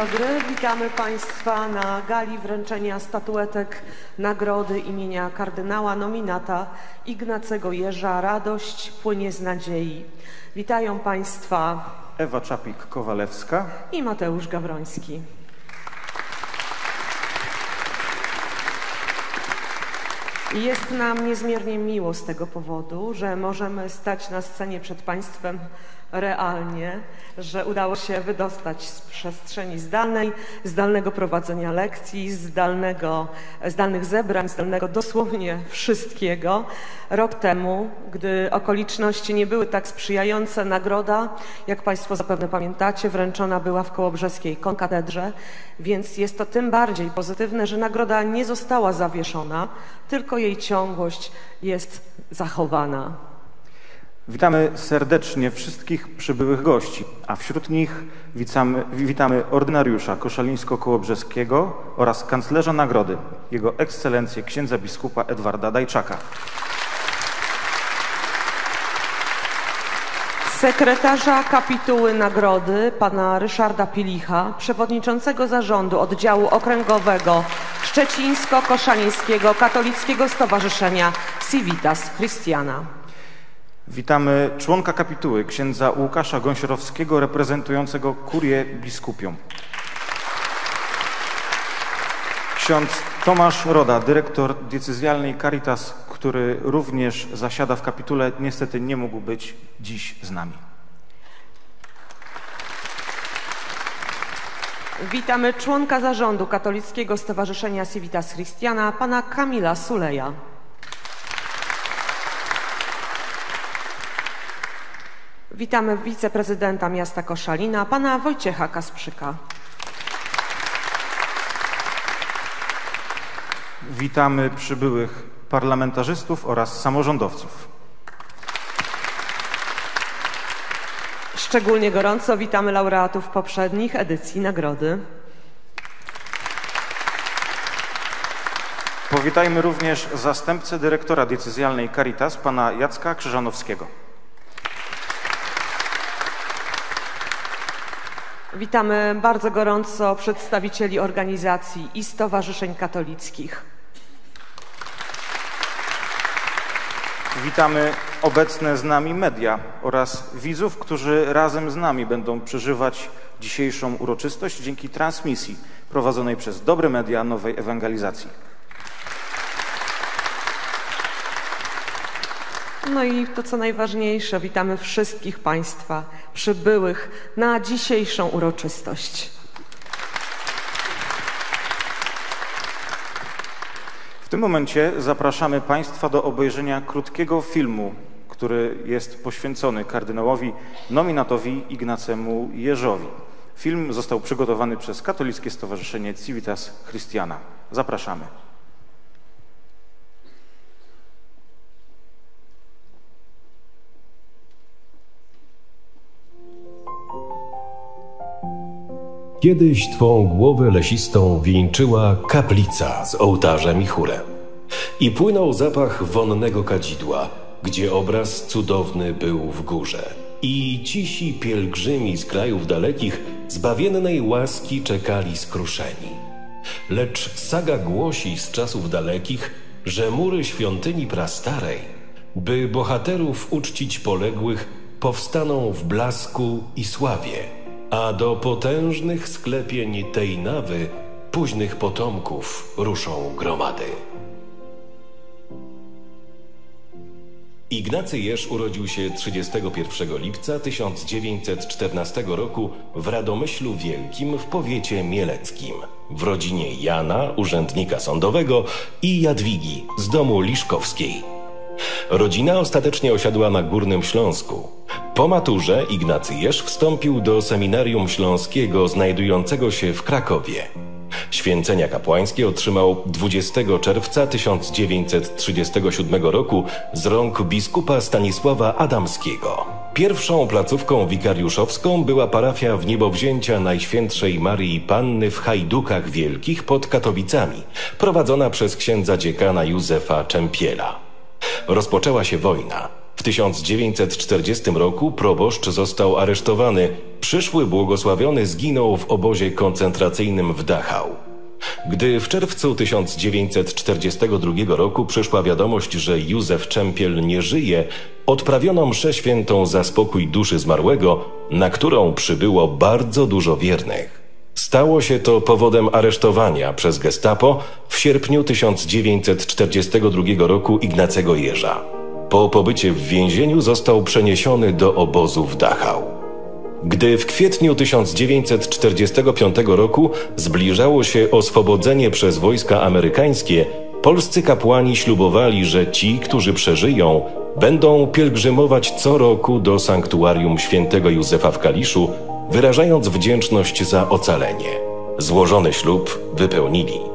Dobry, witamy Państwa na gali wręczenia statuetek nagrody imienia kardynała nominata Ignacego Jerza Radość płynie z nadziei. Witają Państwa Ewa Czapik-Kowalewska. i Mateusz Gawroński. Jest nam niezmiernie miło z tego powodu, że możemy stać na scenie przed Państwem realnie, że udało się wydostać z przestrzeni zdalnej, zdalnego prowadzenia lekcji, zdalnego, zdalnych zebrań, zdalnego dosłownie wszystkiego. Rok temu, gdy okoliczności nie były tak sprzyjające, nagroda, jak Państwo zapewne pamiętacie, wręczona była w Kołobrzeskiej Konkatedrze, więc jest to tym bardziej pozytywne, że nagroda nie została zawieszona, tylko jej ciągłość jest zachowana. Witamy serdecznie wszystkich przybyłych gości, a wśród nich witamy, witamy ordynariusza Koszalińsko-Kołobrzeskiego oraz kanclerza nagrody, jego ekscelencję księdza biskupa Edwarda Dajczaka. Sekretarza kapituły nagrody pana Ryszarda Pilicha, przewodniczącego zarządu oddziału okręgowego Szczecińsko-Koszalińskiego Katolickiego Stowarzyszenia Civitas Christiana. Witamy członka kapituły, księdza Łukasza Gąsiorowskiego, reprezentującego kurię biskupią. Ksiądz Tomasz Roda, dyrektor diecezjalnej Caritas, który również zasiada w kapitule, niestety nie mógł być dziś z nami. Witamy członka zarządu Katolickiego Stowarzyszenia Civitas Christiana, pana Kamila Suleja. Witamy wiceprezydenta miasta Koszalina, pana Wojciecha Kasprzyka. Witamy przybyłych parlamentarzystów oraz samorządowców. Szczególnie gorąco witamy laureatów poprzednich edycji nagrody. Powitajmy również zastępcę dyrektora diecezjalnej Caritas, pana Jacka Krzyżanowskiego. Witamy bardzo gorąco przedstawicieli organizacji i stowarzyszeń katolickich. Witamy obecne z nami media oraz widzów, którzy razem z nami będą przeżywać dzisiejszą uroczystość dzięki transmisji prowadzonej przez dobre media nowej ewangelizacji. No i to co najważniejsze, witamy wszystkich Państwa przybyłych na dzisiejszą uroczystość. W tym momencie zapraszamy Państwa do obejrzenia krótkiego filmu, który jest poświęcony kardynałowi nominatowi Ignacemu Jerzowi. Film został przygotowany przez Katolickie Stowarzyszenie Civitas Christiana. Zapraszamy. Kiedyś twą głowę lesistą wieńczyła kaplica z ołtarzem i chórem. I płynął zapach wonnego kadzidła, gdzie obraz cudowny był w górze. I cisi pielgrzymi z krajów dalekich zbawiennej łaski czekali skruszeni. Lecz saga głosi z czasów dalekich, że mury świątyni prastarej, by bohaterów uczcić poległych, powstaną w blasku i sławie – a do potężnych sklepień tej nawy późnych potomków ruszą gromady. Ignacy Jerz urodził się 31 lipca 1914 roku w Radomyślu Wielkim w powiecie mieleckim, w rodzinie Jana, urzędnika sądowego i Jadwigi z domu Liszkowskiej. Rodzina ostatecznie osiadła na Górnym Śląsku. Po maturze Ignacy Jerz wstąpił do Seminarium Śląskiego znajdującego się w Krakowie. Święcenia kapłańskie otrzymał 20 czerwca 1937 roku z rąk biskupa Stanisława Adamskiego. Pierwszą placówką wikariuszowską była parafia w niebowzięcia Najświętszej Maryi Panny w Hajdukach Wielkich pod Katowicami, prowadzona przez księdza dziekana Józefa Czempiela. Rozpoczęła się wojna. W 1940 roku proboszcz został aresztowany. Przyszły błogosławiony zginął w obozie koncentracyjnym w Dachau. Gdy w czerwcu 1942 roku przyszła wiadomość, że Józef Czempiel nie żyje, odprawiono mszę świętą za spokój duszy zmarłego, na którą przybyło bardzo dużo wiernych. Stało się to powodem aresztowania przez gestapo w sierpniu 1942 roku Ignacego Jeża. Po pobycie w więzieniu został przeniesiony do obozu w Dachau. Gdy w kwietniu 1945 roku zbliżało się oswobodzenie przez wojska amerykańskie, polscy kapłani ślubowali, że ci, którzy przeżyją, będą pielgrzymować co roku do sanktuarium świętego Józefa w Kaliszu, wyrażając wdzięczność za ocalenie. Złożony ślub wypełnili.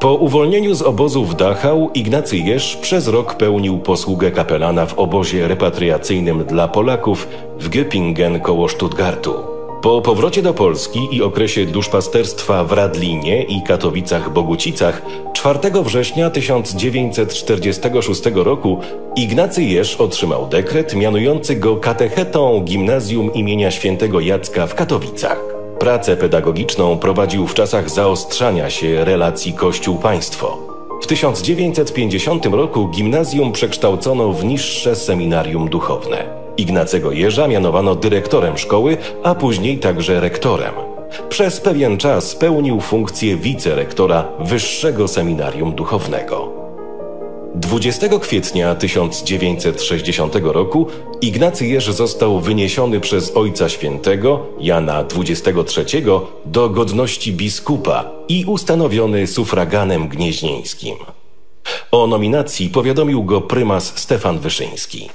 Po uwolnieniu z obozu w Dachau Ignacy Jesz przez rok pełnił posługę kapelana w obozie repatriacyjnym dla Polaków w Göppingen koło Stuttgartu. Po powrocie do Polski i okresie duszpasterstwa w Radlinie i Katowicach-Bogucicach 4 września 1946 roku Ignacy Jesz otrzymał dekret mianujący go katechetą gimnazjum imienia świętego Jacka w Katowicach. Pracę pedagogiczną prowadził w czasach zaostrzania się relacji Kościół-państwo. W 1950 roku gimnazjum przekształcono w niższe seminarium duchowne. Ignacego Jeża mianowano dyrektorem szkoły, a później także rektorem. Przez pewien czas pełnił funkcję wicerektora Wyższego Seminarium Duchownego. 20 kwietnia 1960 roku Ignacy Jerzy został wyniesiony przez Ojca Świętego Jana XXIII do godności biskupa i ustanowiony sufraganem gnieźnieńskim. O nominacji powiadomił go prymas Stefan Wyszyński.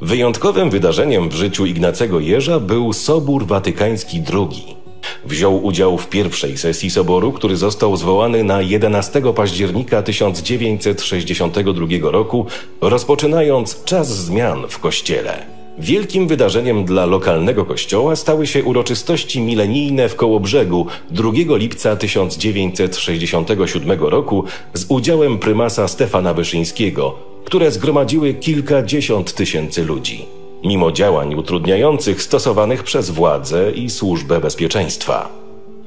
Wyjątkowym wydarzeniem w życiu Ignacego Jerza był Sobór Watykański II. Wziął udział w pierwszej sesji soboru, który został zwołany na 11 października 1962 roku, rozpoczynając czas zmian w kościele. Wielkim wydarzeniem dla lokalnego kościoła stały się uroczystości milenijne w Kołobrzegu 2 lipca 1967 roku z udziałem prymasa Stefana Wyszyńskiego, które zgromadziły kilkadziesiąt tysięcy ludzi mimo działań utrudniających stosowanych przez władze i służbę bezpieczeństwa.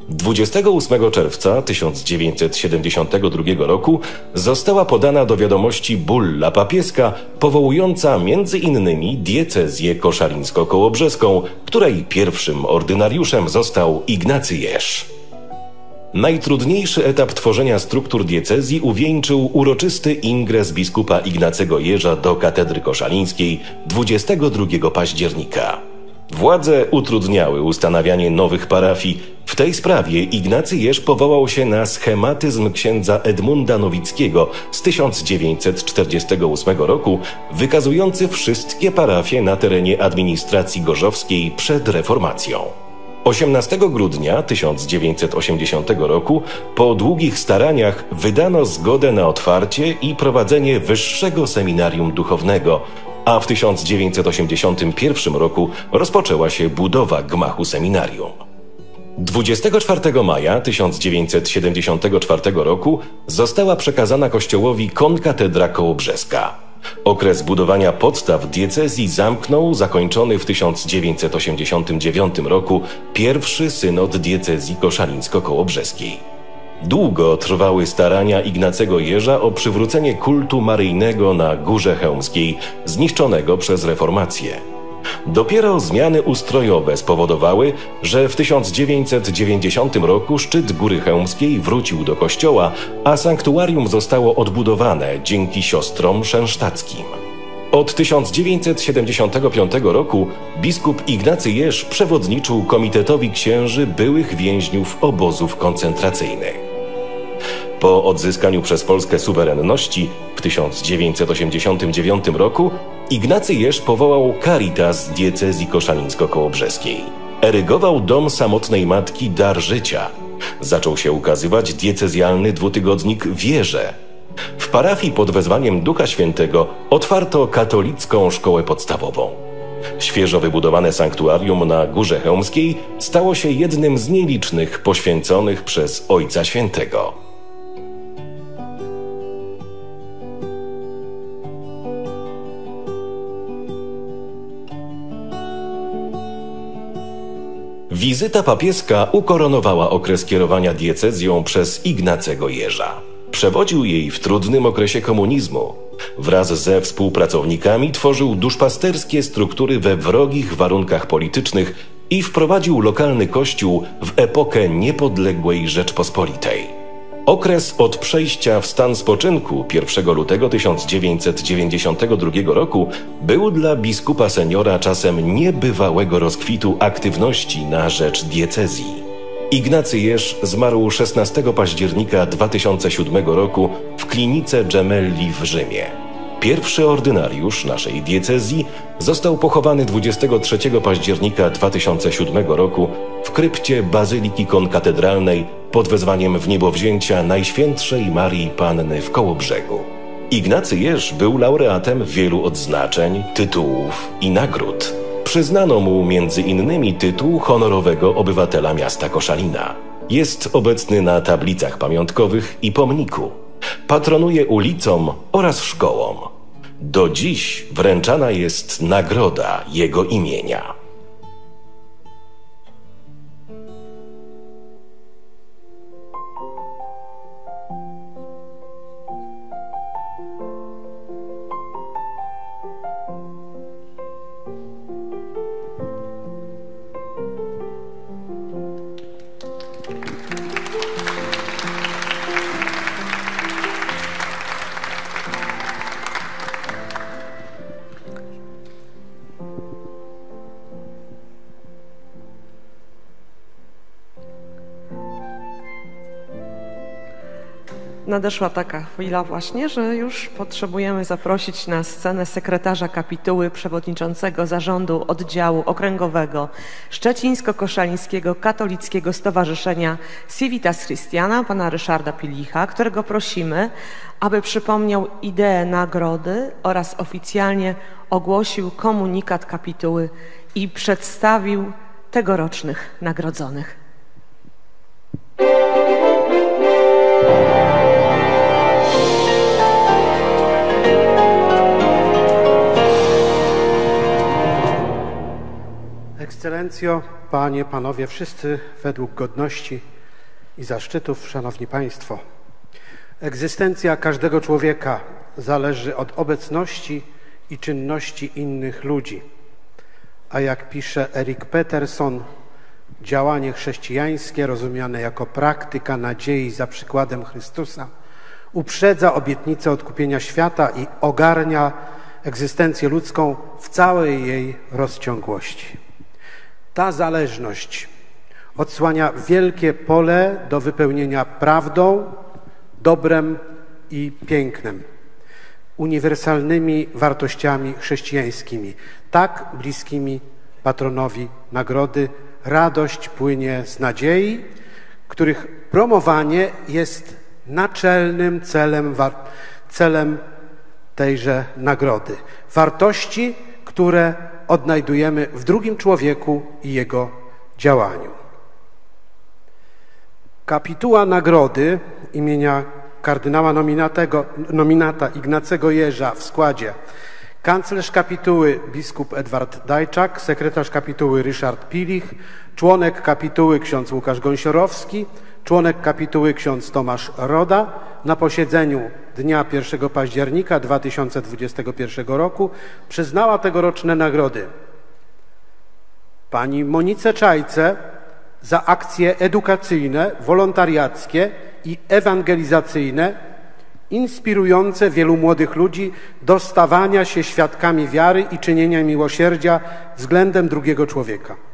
28 czerwca 1972 roku została podana do wiadomości bulla papieska powołująca m.in. diecezję koszalińsko-kołobrzeską, której pierwszym ordynariuszem został Ignacy Jesz. Najtrudniejszy etap tworzenia struktur diecezji uwieńczył uroczysty ingres biskupa Ignacego Jeża do katedry koszalińskiej 22 października. Władze utrudniały ustanawianie nowych parafii. W tej sprawie Ignacy Jeż powołał się na schematyzm księdza Edmunda Nowickiego z 1948 roku, wykazujący wszystkie parafie na terenie administracji gorzowskiej przed reformacją. 18 grudnia 1980 roku po długich staraniach wydano zgodę na otwarcie i prowadzenie wyższego seminarium duchownego, a w 1981 roku rozpoczęła się budowa gmachu seminarium. 24 maja 1974 roku została przekazana kościołowi konkatedra kołobrzeska. Okres budowania podstaw diecezji zamknął zakończony w 1989 roku pierwszy synod diecezji koszalińsko-kołobrzeskiej. Długo trwały starania Ignacego Jeża o przywrócenie kultu maryjnego na Górze Chełmskiej, zniszczonego przez reformację. Dopiero zmiany ustrojowe spowodowały, że w 1990 roku szczyt Góry Chełmskiej wrócił do kościoła, a sanktuarium zostało odbudowane dzięki siostrom szensztackim. Od 1975 roku biskup Ignacy Jerz przewodniczył Komitetowi Księży byłych więźniów obozów koncentracyjnych. Po odzyskaniu przez Polskę suwerenności w 1989 roku Ignacy Jerz powołał Caritas diecezji koszalińsko-kołobrzeskiej. Erygował dom samotnej matki Dar Życia. Zaczął się ukazywać diecezjalny dwutygodnik Wierze. W parafii pod wezwaniem Ducha Świętego otwarto katolicką szkołę podstawową. Świeżo wybudowane sanktuarium na Górze Chełmskiej stało się jednym z nielicznych poświęconych przez Ojca Świętego. Wizyta papieska ukoronowała okres kierowania diecezją przez Ignacego Jeża. Przewodził jej w trudnym okresie komunizmu. Wraz ze współpracownikami tworzył duszpasterskie struktury we wrogich warunkach politycznych i wprowadził lokalny kościół w epokę niepodległej Rzeczpospolitej. Okres od przejścia w stan spoczynku 1 lutego 1992 roku był dla biskupa seniora czasem niebywałego rozkwitu aktywności na rzecz diecezji. Ignacy Jerz zmarł 16 października 2007 roku w klinice Gemelli w Rzymie. Pierwszy ordynariusz naszej diecezji został pochowany 23 października 2007 roku w krypcie Bazyliki Konkatedralnej pod wezwaniem w niebowzięcia Najświętszej Marii Panny w Kołobrzegu. Ignacy Jerz był laureatem wielu odznaczeń, tytułów i nagród. Przyznano mu między innymi tytuł honorowego obywatela miasta Koszalina. Jest obecny na tablicach pamiątkowych i pomniku. Patronuje ulicom oraz szkołom. Do dziś wręczana jest nagroda jego imienia. Nadeszła taka chwila właśnie, że już potrzebujemy zaprosić na scenę sekretarza kapituły przewodniczącego zarządu oddziału okręgowego Szczecińsko-Koszalińskiego Katolickiego Stowarzyszenia Civitas Christiana, pana Ryszarda Pilicha, którego prosimy, aby przypomniał ideę nagrody oraz oficjalnie ogłosił komunikat kapituły i przedstawił tegorocznych nagrodzonych. Ekscelencjo, Panie, Panowie, wszyscy według godności i zaszczytów, Szanowni Państwo. Egzystencja każdego człowieka zależy od obecności i czynności innych ludzi. A jak pisze Erik Peterson, działanie chrześcijańskie, rozumiane jako praktyka nadziei za przykładem Chrystusa, uprzedza obietnicę odkupienia świata i ogarnia egzystencję ludzką w całej jej rozciągłości. Ta zależność odsłania wielkie pole do wypełnienia prawdą, dobrem i pięknem, uniwersalnymi wartościami chrześcijańskimi, tak bliskimi patronowi nagrody. Radość płynie z nadziei, których promowanie jest naczelnym celem, celem tejże nagrody. Wartości, które odnajdujemy w drugim człowieku i jego działaniu. Kapituła nagrody imienia kardynała nominata Ignacego Jeża w składzie kanclerz kapituły biskup Edward Dajczak, sekretarz kapituły Ryszard Pilich, członek kapituły ksiądz Łukasz Gąsiorowski, członek kapituły ksiądz Tomasz Roda na posiedzeniu dnia 1 października 2021 roku przyznała tegoroczne nagrody pani Monice Czajce za akcje edukacyjne, wolontariackie i ewangelizacyjne inspirujące wielu młodych ludzi do stawania się świadkami wiary i czynienia miłosierdzia względem drugiego człowieka.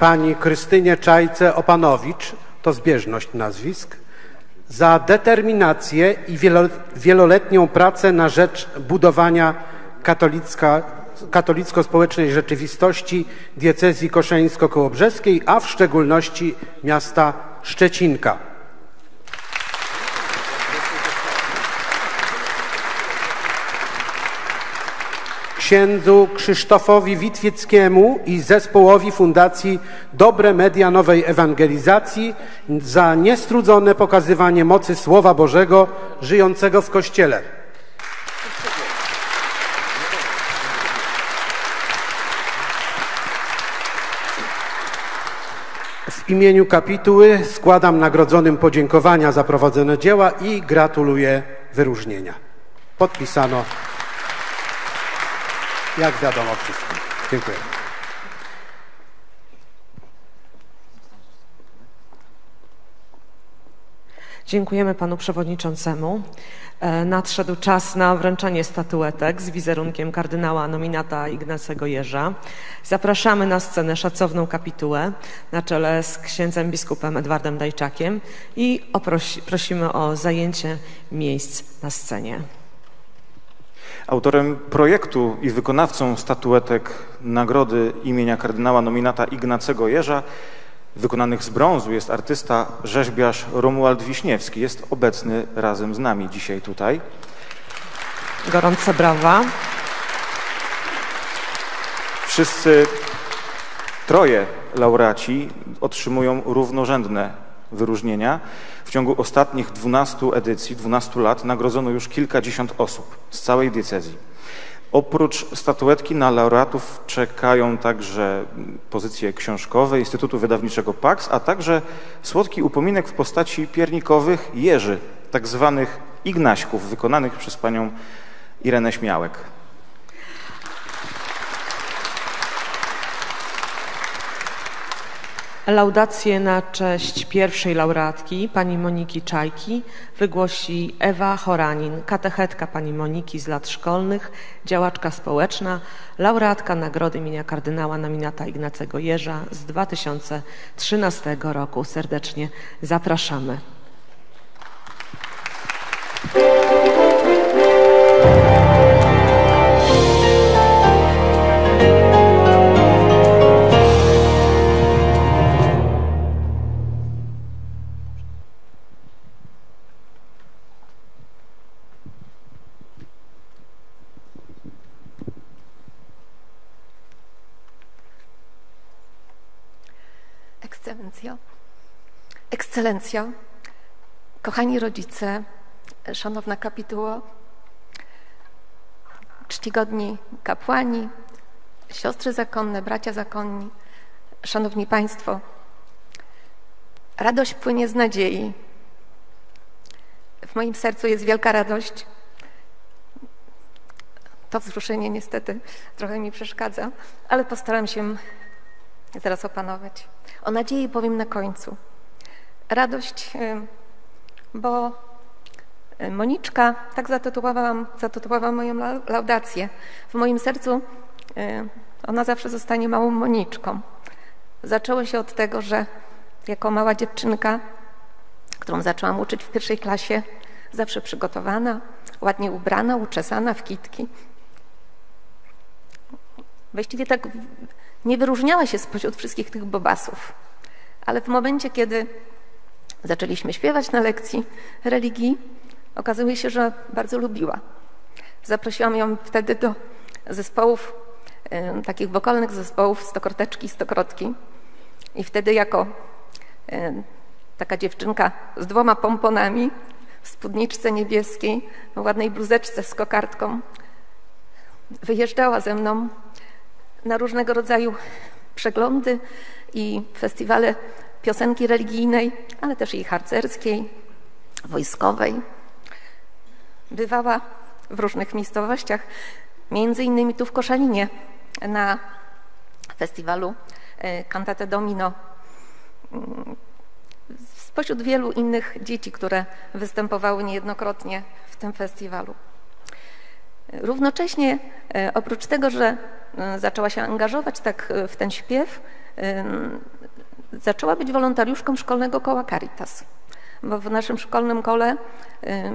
Pani Krystynie Czajce-Opanowicz, to zbieżność nazwisk, za determinację i wieloletnią pracę na rzecz budowania katolicko-społecznej rzeczywistości diecezji koszeńsko-kołobrzeskiej, a w szczególności miasta Szczecinka. Księdzu Krzysztofowi Witwieckiemu i zespołowi Fundacji Dobre Media Nowej Ewangelizacji za niestrudzone pokazywanie mocy Słowa Bożego żyjącego w Kościele. W imieniu kapituły składam nagrodzonym podziękowania za prowadzone dzieła i gratuluję wyróżnienia. Podpisano, jak wiadomo, wszystkim. Dziękuję. Dziękujemy panu przewodniczącemu. E, Nadszedł czas na wręczenie statuetek z wizerunkiem kardynała nominata Ignacego Jerza. Zapraszamy na scenę szacowną kapitułę na czele z księdzem biskupem Edwardem Dajczakiem i prosimy o zajęcie miejsc na scenie. Autorem projektu i wykonawcą statuetek nagrody imienia kardynała nominata Ignacego Jerza wykonanych z brązu jest artysta, rzeźbiarz Romuald Wiśniewski. Jest obecny razem z nami dzisiaj tutaj. Gorące brawa. Wszyscy troje laureaci otrzymują równorzędne wyróżnienia. W ciągu ostatnich 12 edycji, 12 lat nagrodzono już kilkadziesiąt osób z całej diecezji. Oprócz statuetki na laureatów czekają także pozycje książkowe Instytutu Wydawniczego PAX, a także słodki upominek w postaci piernikowych jeży, tak zwanych ignaśków, wykonanych przez panią Irenę Śmiałek. Laudację na cześć pierwszej laureatki, pani Moniki Czajki, wygłosi Ewa Choranin, katechetka pani Moniki z lat szkolnych, działaczka społeczna, laureatka Nagrody imienia kardynała nominata Ignacego Jerza z 2013 roku. Serdecznie zapraszamy. Ekscelencjo, kochani rodzice, szanowna kapituło, czcigodni kapłani, siostry zakonne, bracia zakonni, szanowni państwo, radość płynie z nadziei. W moim sercu jest wielka radość. To wzruszenie niestety trochę mi przeszkadza, ale postaram się zaraz opanować. O nadziei powiem na końcu. Radość, y, bo y, Moniczka, tak zatytułowałam, zatytułowałam moją laudację. W moim sercu y, ona zawsze zostanie małą Moniczką. Zaczęło się od tego, że jako mała dziewczynka, którą zaczęłam uczyć w pierwszej klasie, zawsze przygotowana, ładnie ubrana, uczesana w kitki. Właściwie tak nie wyróżniała się spośród wszystkich tych bobasów. Ale w momencie, kiedy zaczęliśmy śpiewać na lekcji religii, okazuje się, że bardzo lubiła. Zaprosiłam ją wtedy do zespołów, takich wokalnych zespołów Stokroteczki i Stokrotki. I wtedy jako taka dziewczynka z dwoma pomponami, w spódniczce niebieskiej, w ładnej bluzeczce z kokardką, wyjeżdżała ze mną na różnego rodzaju przeglądy i festiwale piosenki religijnej, ale też i harcerskiej, wojskowej. Bywała w różnych miejscowościach, między innymi tu w Koszalinie na festiwalu e, Cantate Domino mm, spośród wielu innych dzieci, które występowały niejednokrotnie w tym festiwalu. Równocześnie, e, oprócz tego, że e, zaczęła się angażować tak w ten śpiew, zaczęła być wolontariuszką szkolnego koła Caritas. Bo w naszym szkolnym kole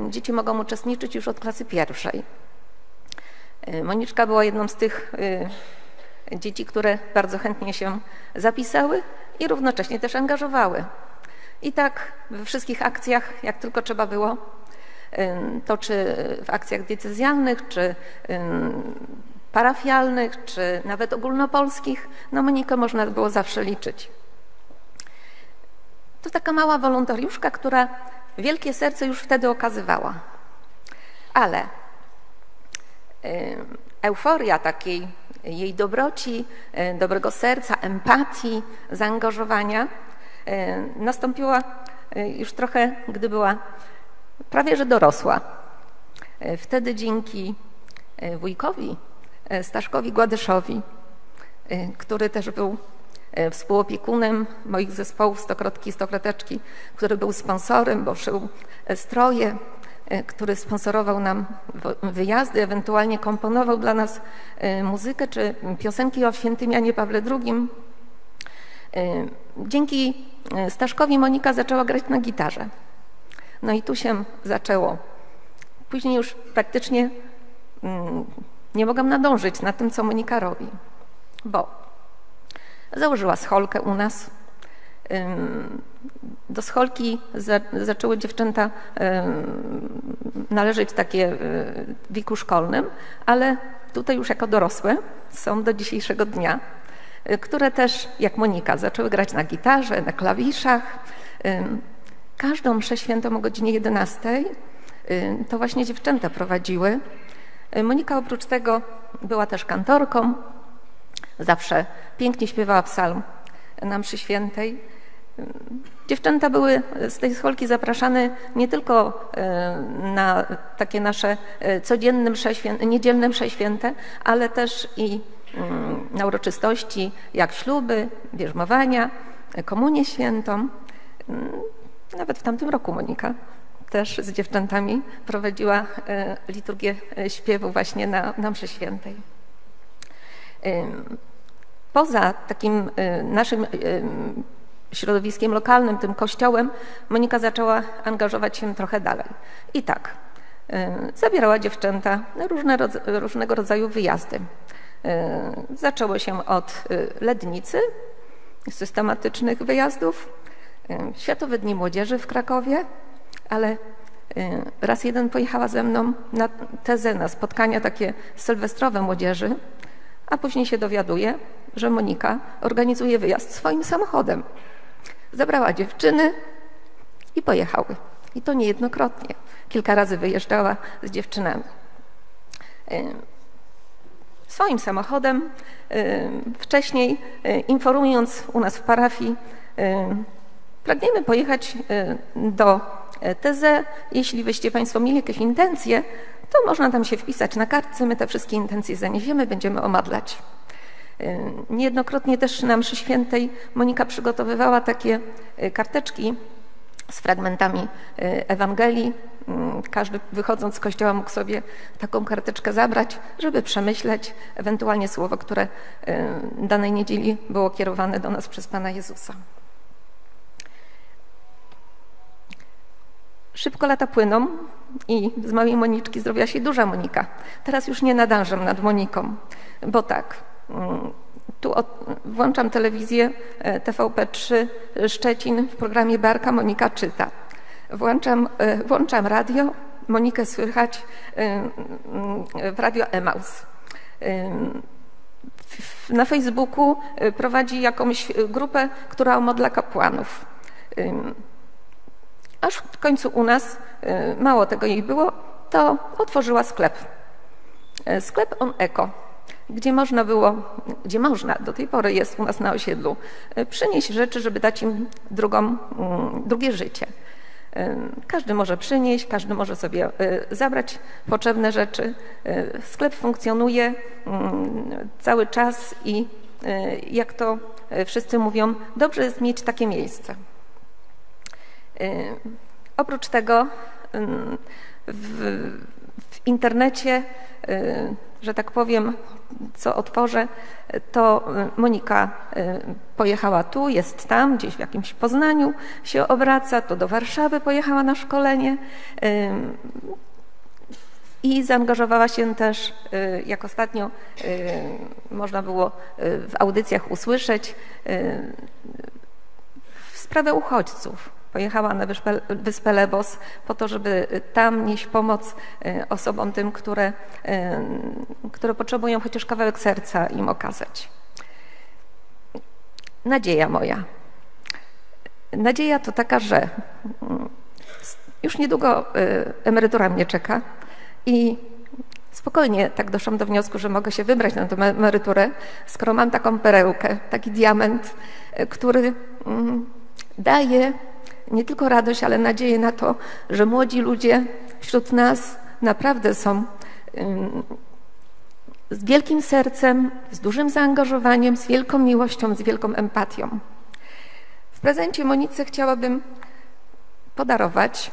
dzieci mogą uczestniczyć już od klasy pierwszej. Moniczka była jedną z tych dzieci, które bardzo chętnie się zapisały i równocześnie też angażowały. I tak we wszystkich akcjach, jak tylko trzeba było, to czy w akcjach decyzjalnych, czy parafialnych, czy nawet ogólnopolskich, na Monikę można było zawsze liczyć. To taka mała wolontariuszka, która wielkie serce już wtedy okazywała. Ale euforia takiej jej dobroci, dobrego serca, empatii, zaangażowania nastąpiła już trochę, gdy była prawie że dorosła. Wtedy dzięki wujkowi, Staszkowi Gładyszowi, który też był współopiekunem moich zespołów Stokrotki i Stokroteczki, który był sponsorem, bo szył stroje, który sponsorował nam wyjazdy, ewentualnie komponował dla nas muzykę czy piosenki o świętym Janie Pawle II. Dzięki Staszkowi Monika zaczęła grać na gitarze. No i tu się zaczęło. Później już praktycznie nie mogłam nadążyć na tym, co Monika robi, bo założyła scholkę u nas. Do scholki zaczęły dziewczęta należeć takie w wieku szkolnym, ale tutaj już jako dorosłe są do dzisiejszego dnia, które też, jak Monika, zaczęły grać na gitarze, na klawiszach. Każdą mszę świętą o godzinie 11 to właśnie dziewczęta prowadziły. Monika oprócz tego była też kantorką, zawsze pięknie śpiewała psalm na mszy świętej. Dziewczęta były z tej scholki zapraszane nie tylko na takie nasze codzienne msze święte, niedzielne msze święte, ale też i na uroczystości jak śluby, bierzmowania, komunię świętą. Nawet w tamtym roku Monika też z dziewczętami prowadziła liturgię śpiewu właśnie na, na mszy świętej. Poza takim naszym środowiskiem lokalnym, tym kościołem, Monika zaczęła angażować się trochę dalej. I tak, zabierała dziewczęta na różne, różnego rodzaju wyjazdy. Zaczęło się od Lednicy, systematycznych wyjazdów, Światowe Dni Młodzieży w Krakowie, ale raz jeden pojechała ze mną na tezę, na spotkania takie sylwestrowe młodzieży, a później się dowiaduje, że Monika organizuje wyjazd swoim samochodem. Zabrała dziewczyny i pojechały. I to niejednokrotnie. Kilka razy wyjeżdżała z dziewczynami. Swoim samochodem, wcześniej informując u nas w parafii, pragniemy pojechać do TZ. Jeśli byście Państwo mieli jakieś intencje, to można tam się wpisać na kartce, my te wszystkie intencje zaniesiemy, będziemy omadlać. Niejednokrotnie też na mszy świętej Monika przygotowywała takie karteczki z fragmentami Ewangelii. Każdy wychodząc z kościoła mógł sobie taką karteczkę zabrać, żeby przemyśleć ewentualnie słowo, które danej niedzieli było kierowane do nas przez Pana Jezusa. Szybko lata płyną i z małej Moniczki zrobiła się duża Monika. Teraz już nie nadążam nad Moniką, bo tak, tu od, włączam telewizję TVP3 Szczecin w programie Barka Monika czyta. Włączam, włączam radio, Monikę słychać w radio Emaus. Na Facebooku prowadzi jakąś grupę, która omodla kapłanów. Aż w końcu u nas, mało tego jej było, to otworzyła sklep. Sklep On Eko, gdzie można było, gdzie można, do tej pory jest u nas na osiedlu, przynieść rzeczy, żeby dać im drugą, drugie życie. Każdy może przynieść, każdy może sobie zabrać potrzebne rzeczy. Sklep funkcjonuje cały czas i jak to wszyscy mówią, dobrze jest mieć takie miejsce. Oprócz tego w, w internecie, że tak powiem, co otworzę, to Monika pojechała tu, jest tam, gdzieś w jakimś Poznaniu się obraca, to do Warszawy pojechała na szkolenie i zaangażowała się też, jak ostatnio można było w audycjach usłyszeć, w sprawę uchodźców pojechała na wyspę Lebos po to, żeby tam nieść pomoc osobom tym, które, które potrzebują chociaż kawałek serca im okazać. Nadzieja moja. Nadzieja to taka, że mm, już niedługo y, emerytura mnie czeka i spokojnie tak doszłam do wniosku, że mogę się wybrać na tę emeryturę, skoro mam taką perełkę, taki diament, który mm, daje nie tylko radość, ale nadzieję na to, że młodzi ludzie wśród nas naprawdę są z wielkim sercem, z dużym zaangażowaniem, z wielką miłością, z wielką empatią. W prezencie Monice chciałabym podarować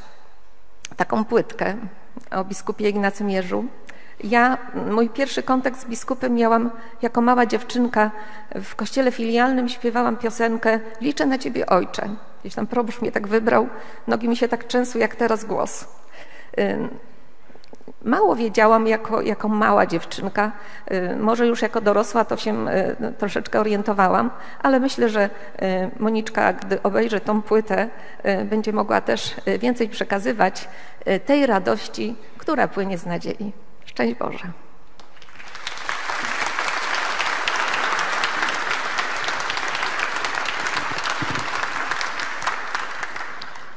taką płytkę o biskupie Ignacym Jerzu. Ja mój pierwszy kontakt z biskupem miałam jako mała dziewczynka w kościele filialnym, śpiewałam piosenkę Liczę na Ciebie Ojcze. Gdzieś tam proboszcz mnie tak wybrał, nogi mi się tak trzęsły jak teraz głos. Mało wiedziałam jako, jako mała dziewczynka, y, może już jako dorosła to się y, troszeczkę orientowałam, ale myślę, że y, Moniczka, gdy obejrzy tą płytę, będzie mogła też więcej przekazywać tej radości, która płynie z nadziei. Szczęść Boże.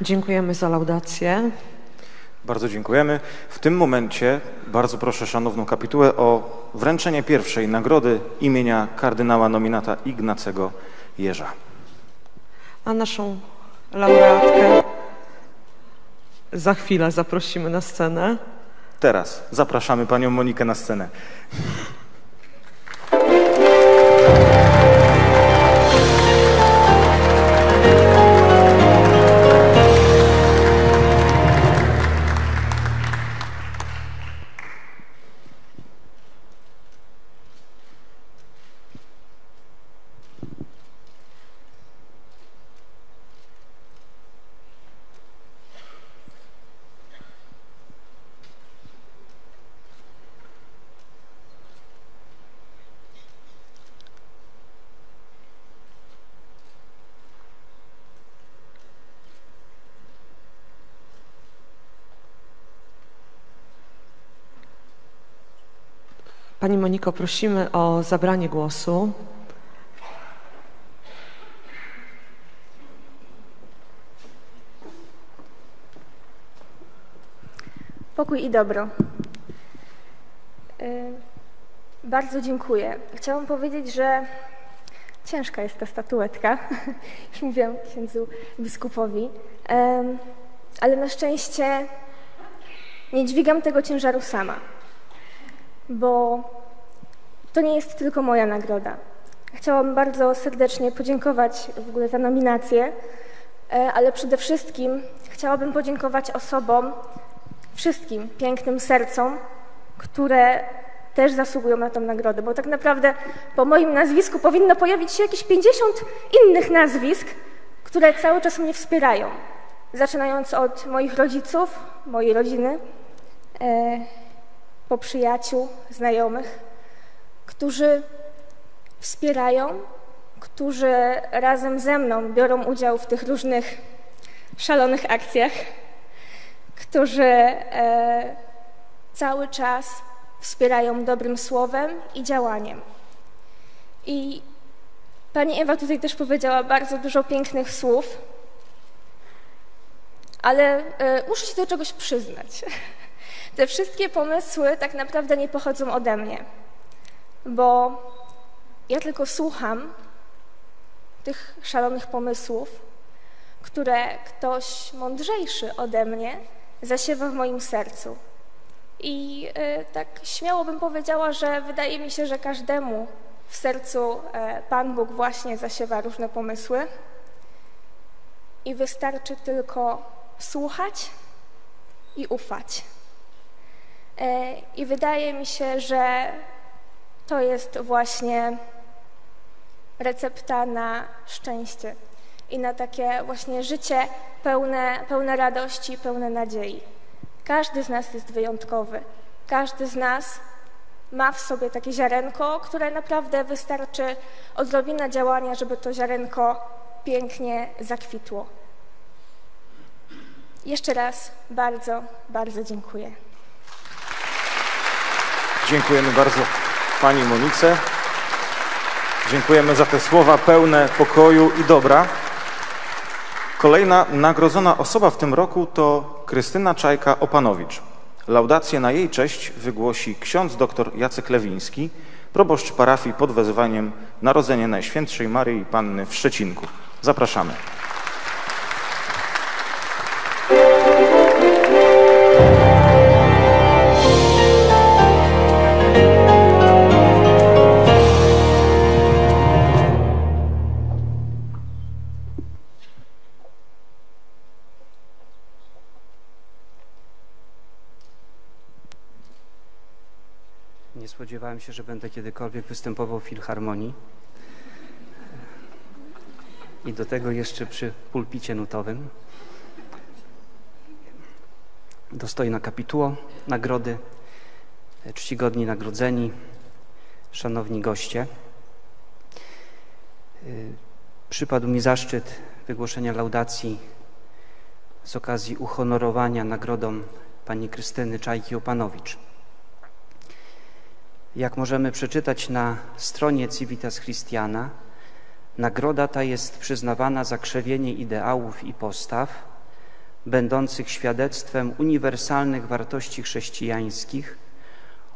Dziękujemy za laudację. Bardzo dziękujemy. W tym momencie bardzo proszę szanowną kapitułę o wręczenie pierwszej nagrody imienia kardynała nominata Ignacego Jerza. A naszą laureatkę za chwilę zaprosimy na scenę. Teraz zapraszamy panią Monikę na scenę. Pani Moniko, prosimy o zabranie głosu. Pokój i dobro. Y, bardzo dziękuję. Chciałam powiedzieć, że ciężka jest ta statuetka. Już mówiłam księdzu biskupowi. Ale na szczęście nie dźwigam tego ciężaru sama bo to nie jest tylko moja nagroda. Chciałam bardzo serdecznie podziękować w ogóle za nominację, e, ale przede wszystkim chciałabym podziękować osobom, wszystkim pięknym sercom, które też zasługują na tę nagrodę, bo tak naprawdę po moim nazwisku powinno pojawić się jakieś 50 innych nazwisk, które cały czas mnie wspierają. Zaczynając od moich rodziców, mojej rodziny, e, po przyjaciół, znajomych, którzy wspierają, którzy razem ze mną biorą udział w tych różnych szalonych akcjach, którzy e, cały czas wspierają dobrym słowem i działaniem. I pani Ewa tutaj też powiedziała bardzo dużo pięknych słów, ale e, muszę się do czegoś przyznać. Te wszystkie pomysły tak naprawdę nie pochodzą ode mnie, bo ja tylko słucham tych szalonych pomysłów, które ktoś mądrzejszy ode mnie zasiewa w moim sercu. I y, tak śmiało bym powiedziała, że wydaje mi się, że każdemu w sercu e, Pan Bóg właśnie zasiewa różne pomysły i wystarczy tylko słuchać i ufać. E, I wydaje mi się, że to jest właśnie recepta na szczęście i na takie właśnie życie pełne, pełne radości, pełne nadziei. Każdy z nas jest wyjątkowy. Każdy z nas ma w sobie takie ziarenko, które naprawdę wystarczy odrobina działania, żeby to ziarenko pięknie zakwitło. Jeszcze raz bardzo, bardzo dziękuję. Dziękujemy bardzo Pani Monice. Dziękujemy za te słowa pełne pokoju i dobra. Kolejna nagrodzona osoba w tym roku to Krystyna Czajka-Opanowicz. Laudację na jej cześć wygłosi ksiądz dr Jacek Lewiński, proboszcz parafii pod wezwaniem Narodzenie Najświętszej Maryi Panny w Szczecinku. Zapraszamy. Spodziewałem się, że będę kiedykolwiek występował w Filharmonii. I do tego jeszcze przy pulpicie nutowym. Dostojna kapituło, nagrody, czcigodni nagrodzeni, szanowni goście. Y, Przypadł mi zaszczyt wygłoszenia laudacji z okazji uhonorowania nagrodą pani Krystyny Czajki-Opanowicz. Jak możemy przeczytać na stronie Civitas Christiana, nagroda ta jest przyznawana za krzewienie ideałów i postaw, będących świadectwem uniwersalnych wartości chrześcijańskich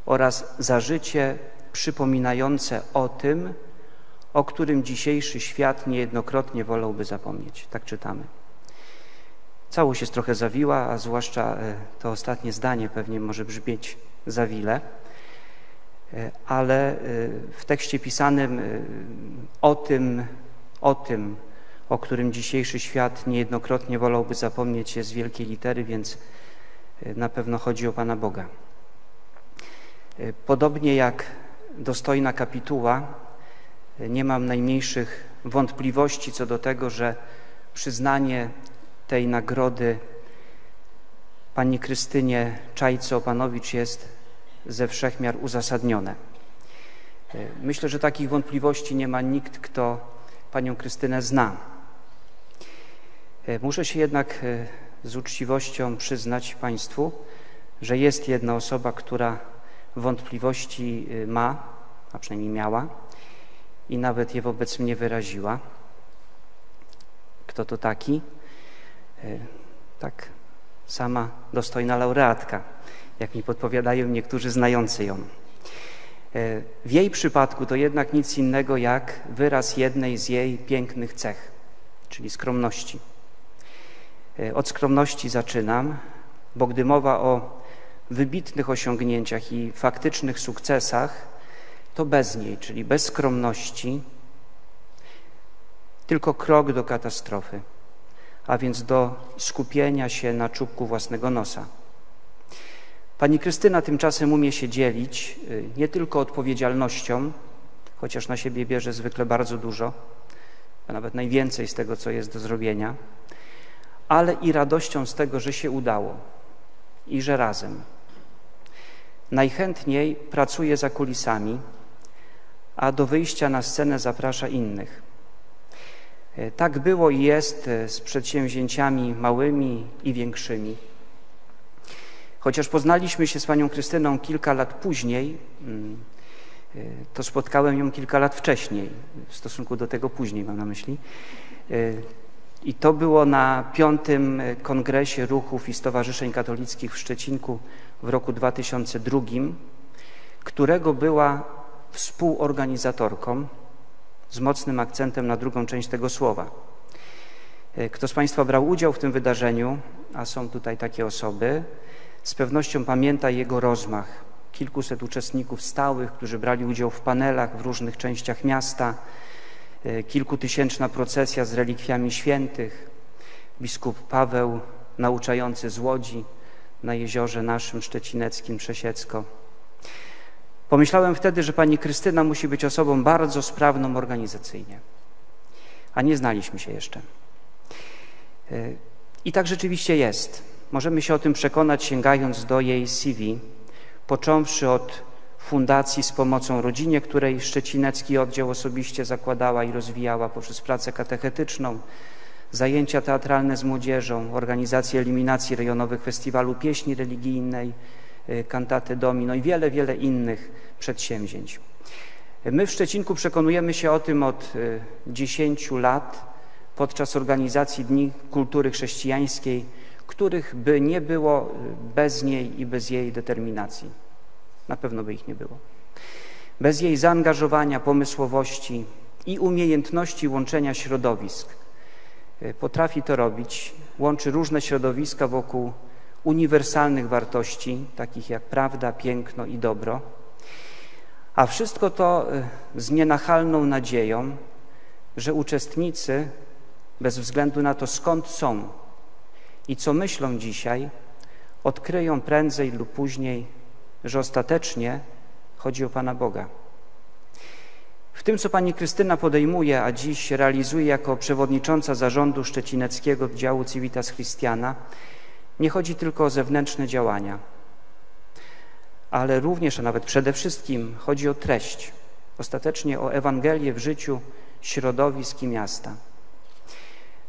oraz za życie przypominające o tym, o którym dzisiejszy świat niejednokrotnie wolałby zapomnieć. Tak czytamy. Całość jest trochę zawiła, a zwłaszcza e, to ostatnie zdanie pewnie może brzmieć zawile. E, ale e, w tekście pisanym e, o tym, o tym, o którym dzisiejszy świat niejednokrotnie wolałby zapomnieć, jest wielkiej litery, więc na pewno chodzi o Pana Boga. Podobnie jak dostojna kapituła, nie mam najmniejszych wątpliwości co do tego, że przyznanie tej nagrody Pani Krystynie Czajco-Opanowicz jest ze wszechmiar uzasadnione. E, myślę, że takich wątpliwości nie ma nikt, kto panią Krystynę zna. E, muszę się jednak e, z uczciwością przyznać Państwu, że jest jedna osoba, która wątpliwości ma, a przynajmniej miała i nawet je wobec mnie wyraziła. Kto to taki? Tak, sama dostojna laureatka jak mi podpowiadają niektórzy znający ją. E, w jej przypadku to jednak nic innego jak wyraz jednej z jej pięknych cech, czyli skromności. E, od skromności zaczynam, bo gdy mowa o wybitnych osiągnięciach i faktycznych sukcesach, to bez niej, czyli bez skromności, tylko krok do katastrofy, a więc do skupienia się na czubku własnego nosa. Pani Krystyna tymczasem umie się dzielić y, nie tylko odpowiedzialnością, chociaż na siebie bierze zwykle bardzo dużo, a nawet najwięcej z tego, co jest do zrobienia, ale i radością z tego, że się udało i że razem. Najchętniej pracuje za kulisami, a do wyjścia na scenę zaprasza innych. Y, tak było i jest y, z przedsięwzięciami małymi i większymi. Chociaż poznaliśmy się z panią Krystyną kilka lat później, mm, e, to spotkałem ją kilka lat wcześniej, w stosunku do tego później mam na myśli. E, I to było na piątym kongresie ruchów i stowarzyszeń katolickich w Szczecinku w roku 2002, którego była współorganizatorką z mocnym akcentem na drugą część tego słowa. E, kto z Państwa brał udział w tym wydarzeniu, a są tutaj takie osoby, z pewnością pamięta jego rozmach. Kilkuset uczestników stałych, którzy brali udział w panelach w różnych częściach miasta, e, kilkutysięczna procesja z relikwiami świętych, biskup Paweł nauczający z Łodzi na jeziorze naszym szczecineckim Przesiecko. Pomyślałem wtedy, że pani Krystyna musi być osobą bardzo sprawną organizacyjnie, a nie znaliśmy się jeszcze. E, I tak rzeczywiście jest. Możemy się o tym przekonać sięgając do jej CV, począwszy od fundacji z pomocą rodzinie, której Szczecinecki oddział osobiście zakładała i rozwijała poprzez pracę katechetyczną, zajęcia teatralne z młodzieżą, organizację eliminacji rejonowych festiwalu pieśni religijnej, y, kantaty domino i wiele, wiele innych przedsięwzięć. My w Szczecinku przekonujemy się o tym od 10 lat podczas organizacji Dni Kultury Chrześcijańskiej, których by nie było bez niej i bez jej determinacji. Na pewno by ich nie było. Bez jej zaangażowania, pomysłowości i umiejętności łączenia środowisk. E, potrafi to robić, łączy różne środowiska wokół uniwersalnych wartości, takich jak prawda, piękno i dobro. A wszystko to e, z nienachalną nadzieją, że uczestnicy, bez względu na to skąd są i co myślą dzisiaj, odkryją prędzej lub później, że ostatecznie chodzi o Pana Boga. W tym, co pani Krystyna podejmuje, a dziś realizuje jako przewodnicząca zarządu szczecineckiego działu Civitas Christiana, nie chodzi tylko o zewnętrzne działania, ale również, a nawet przede wszystkim chodzi o treść, ostatecznie o Ewangelię w życiu środowisk i miasta.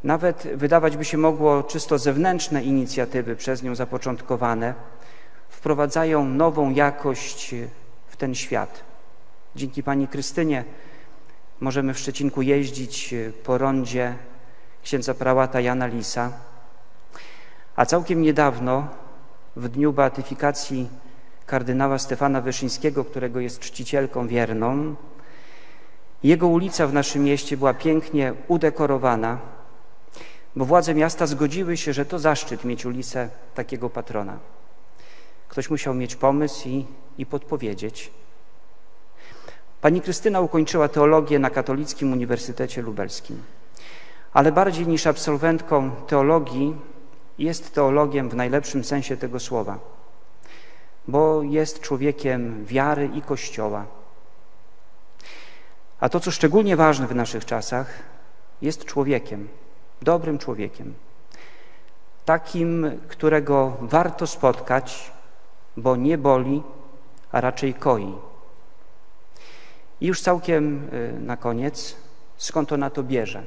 Nawet wydawać by się mogło czysto zewnętrzne inicjatywy przez nią zapoczątkowane wprowadzają nową jakość w ten świat. Dzięki pani Krystynie możemy w Szczecinku jeździć po rondzie księdza prałata Jana Lisa, a całkiem niedawno, w dniu beatyfikacji kardynała Stefana Wyszyńskiego, którego jest czcicielką wierną, jego ulica w naszym mieście była pięknie udekorowana, bo władze miasta zgodziły się, że to zaszczyt mieć ulicę takiego patrona. Ktoś musiał mieć pomysł i, i podpowiedzieć. Pani Krystyna ukończyła teologię na Katolickim Uniwersytecie Lubelskim, ale bardziej niż absolwentką teologii jest teologiem w najlepszym sensie tego słowa, bo jest człowiekiem wiary i Kościoła. A to, co szczególnie ważne w naszych czasach, jest człowiekiem, dobrym człowiekiem, takim, którego warto spotkać, bo nie boli, a raczej koi i już całkiem y, na koniec, skąd ona to bierze?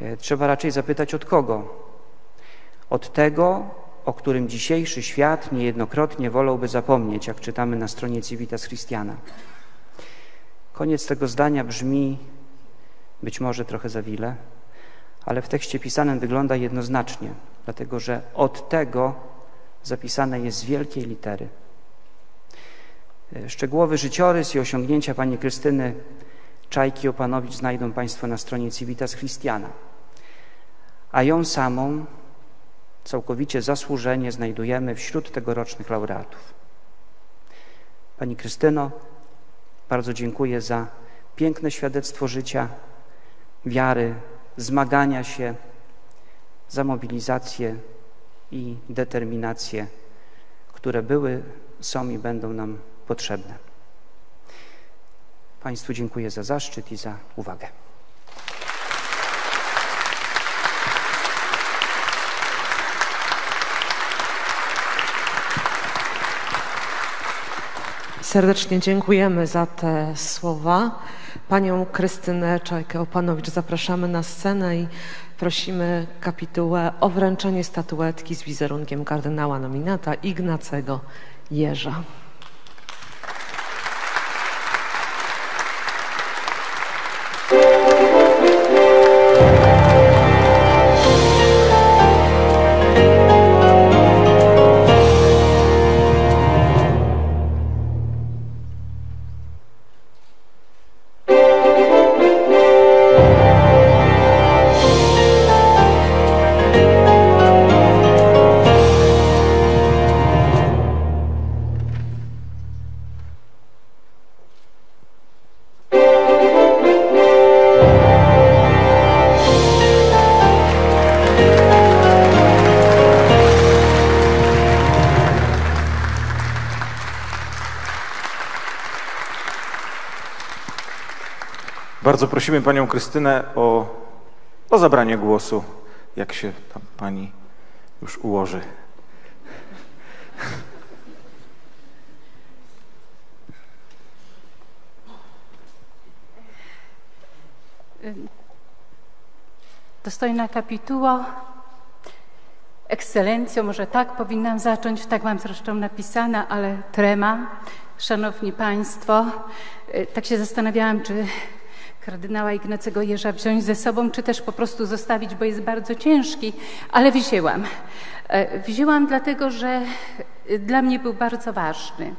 E, trzeba raczej zapytać od kogo? Od tego, o którym dzisiejszy świat niejednokrotnie wolałby zapomnieć, jak czytamy na stronie Civitas Christiana. Koniec tego zdania brzmi być może trochę za wile, ale w tekście pisanym wygląda jednoznacznie, dlatego że od tego zapisane jest z wielkiej litery. E, szczegółowy życiorys i osiągnięcia pani Krystyny Czajki Opanowicz znajdą Państwo na stronie Civitas Christiana. A ją samą całkowicie zasłużenie znajdujemy wśród tegorocznych laureatów. Pani Krystyno, bardzo dziękuję za piękne świadectwo życia, wiary, zmagania się, za mobilizację i determinację, które były, są i będą nam potrzebne. Państwu dziękuję za zaszczyt i za uwagę. Serdecznie dziękujemy za te słowa. Panią Krystynę Czajkę-Opanowicz zapraszamy na scenę i prosimy kapitułę o wręczenie statuetki z wizerunkiem kardynała nominata Ignacego Jerza. Bardzo prosimy panią Krystynę o, o zabranie głosu, jak się tam pani już ułoży. Dostojna kapituło, ekscelencjo, może tak powinnam zacząć, tak mam zresztą napisane, ale trema. Szanowni Państwo, y, tak się zastanawiałam, czy kardynała Ignacego Jerza wziąć ze sobą, czy też po prostu zostawić, bo jest bardzo ciężki, ale wzięłam. E, wzięłam dlatego, że dla mnie był bardzo ważny.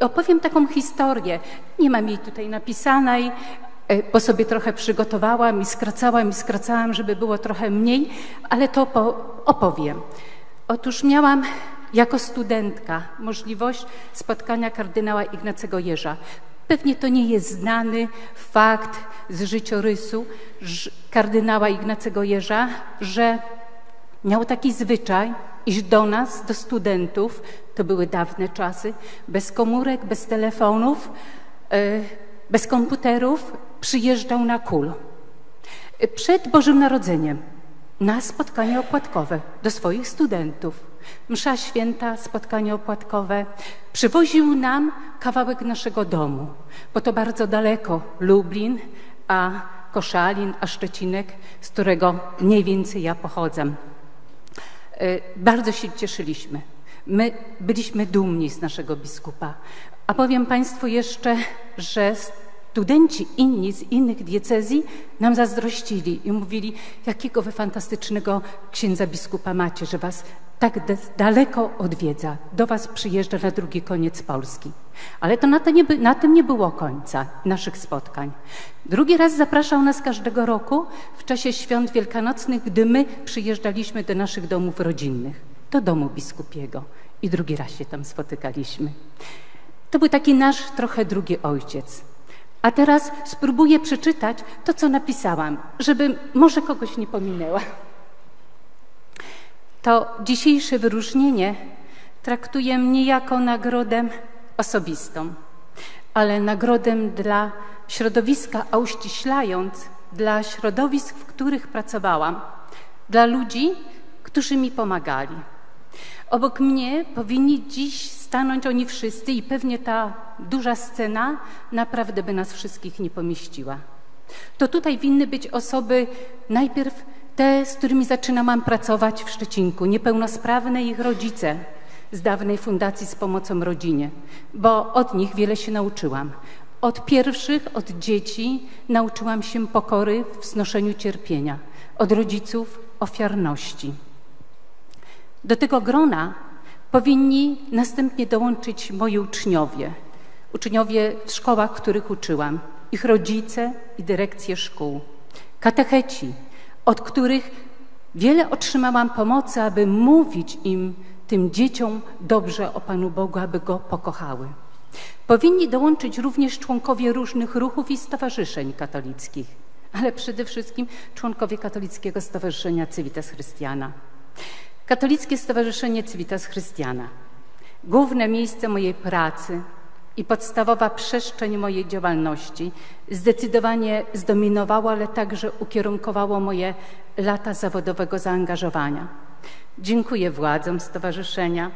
Opowiem taką historię. Nie mam jej tutaj napisanej, e, bo sobie trochę przygotowałam i skracałam i skracałam, żeby było trochę mniej, ale to opowiem. Otóż miałam jako studentka możliwość spotkania kardynała Ignacego Jerza. Pewnie to nie jest znany fakt z życiorysu kardynała Ignacego Jerza, że miał taki zwyczaj, iż do nas, do studentów, to były dawne czasy, bez komórek, bez telefonów, e, bez komputerów, przyjeżdżał na kul. Przed Bożym Narodzeniem na spotkanie opłatkowe do swoich studentów. Msza święta, spotkanie opłatkowe. Przywoził nam kawałek naszego domu, bo to bardzo daleko Lublin, a Koszalin, a Szczecinek, z którego mniej więcej ja pochodzę. E, bardzo się cieszyliśmy. My byliśmy dumni z naszego biskupa. A powiem Państwu jeszcze, że studenci inni z innych diecezji nam zazdrościli i mówili, jakiego wy fantastycznego księdza biskupa macie, że was tak daleko odwiedza, do was przyjeżdża na drugi koniec Polski. Ale to na, to nie, na tym nie było końca naszych spotkań. Drugi raz zapraszał nas każdego roku w czasie świąt wielkanocnych, gdy my przyjeżdżaliśmy do naszych domów rodzinnych, do domu biskupiego i drugi raz się tam spotykaliśmy. To był taki nasz trochę drugi ojciec. A teraz spróbuję przeczytać to, co napisałam, żeby może kogoś nie pominęła. To dzisiejsze wyróżnienie traktuję nie jako nagrodę osobistą, ale nagrodę dla środowiska, a uściślając, dla środowisk, w których pracowałam, dla ludzi, którzy mi pomagali. Obok mnie powinni dziś stanąć oni wszyscy i pewnie ta duża scena naprawdę by nas wszystkich nie pomieściła. To tutaj winny być osoby najpierw te, z którymi zaczynałam pracować w Szczecinku, niepełnosprawne ich rodzice z dawnej fundacji z pomocą rodzinie, bo od nich wiele się nauczyłam. Od pierwszych, od dzieci nauczyłam się pokory w znoszeniu cierpienia, od rodziców ofiarności. Do tego grona powinni następnie dołączyć moi uczniowie, uczniowie w szkołach, w których uczyłam, ich rodzice i dyrekcje szkół, katecheci, od których wiele otrzymałam pomocy, aby mówić im, tym dzieciom dobrze o Panu Bogu, aby Go pokochały. Powinni dołączyć również członkowie różnych ruchów i stowarzyszeń katolickich, ale przede wszystkim członkowie Katolickiego Stowarzyszenia Civitas Chrystiana. Katolickie Stowarzyszenie Civitas Chrystiana. Główne miejsce mojej pracy i podstawowa przestrzeń mojej działalności zdecydowanie zdominowało, ale także ukierunkowało moje lata zawodowego zaangażowania. Dziękuję władzom stowarzyszenia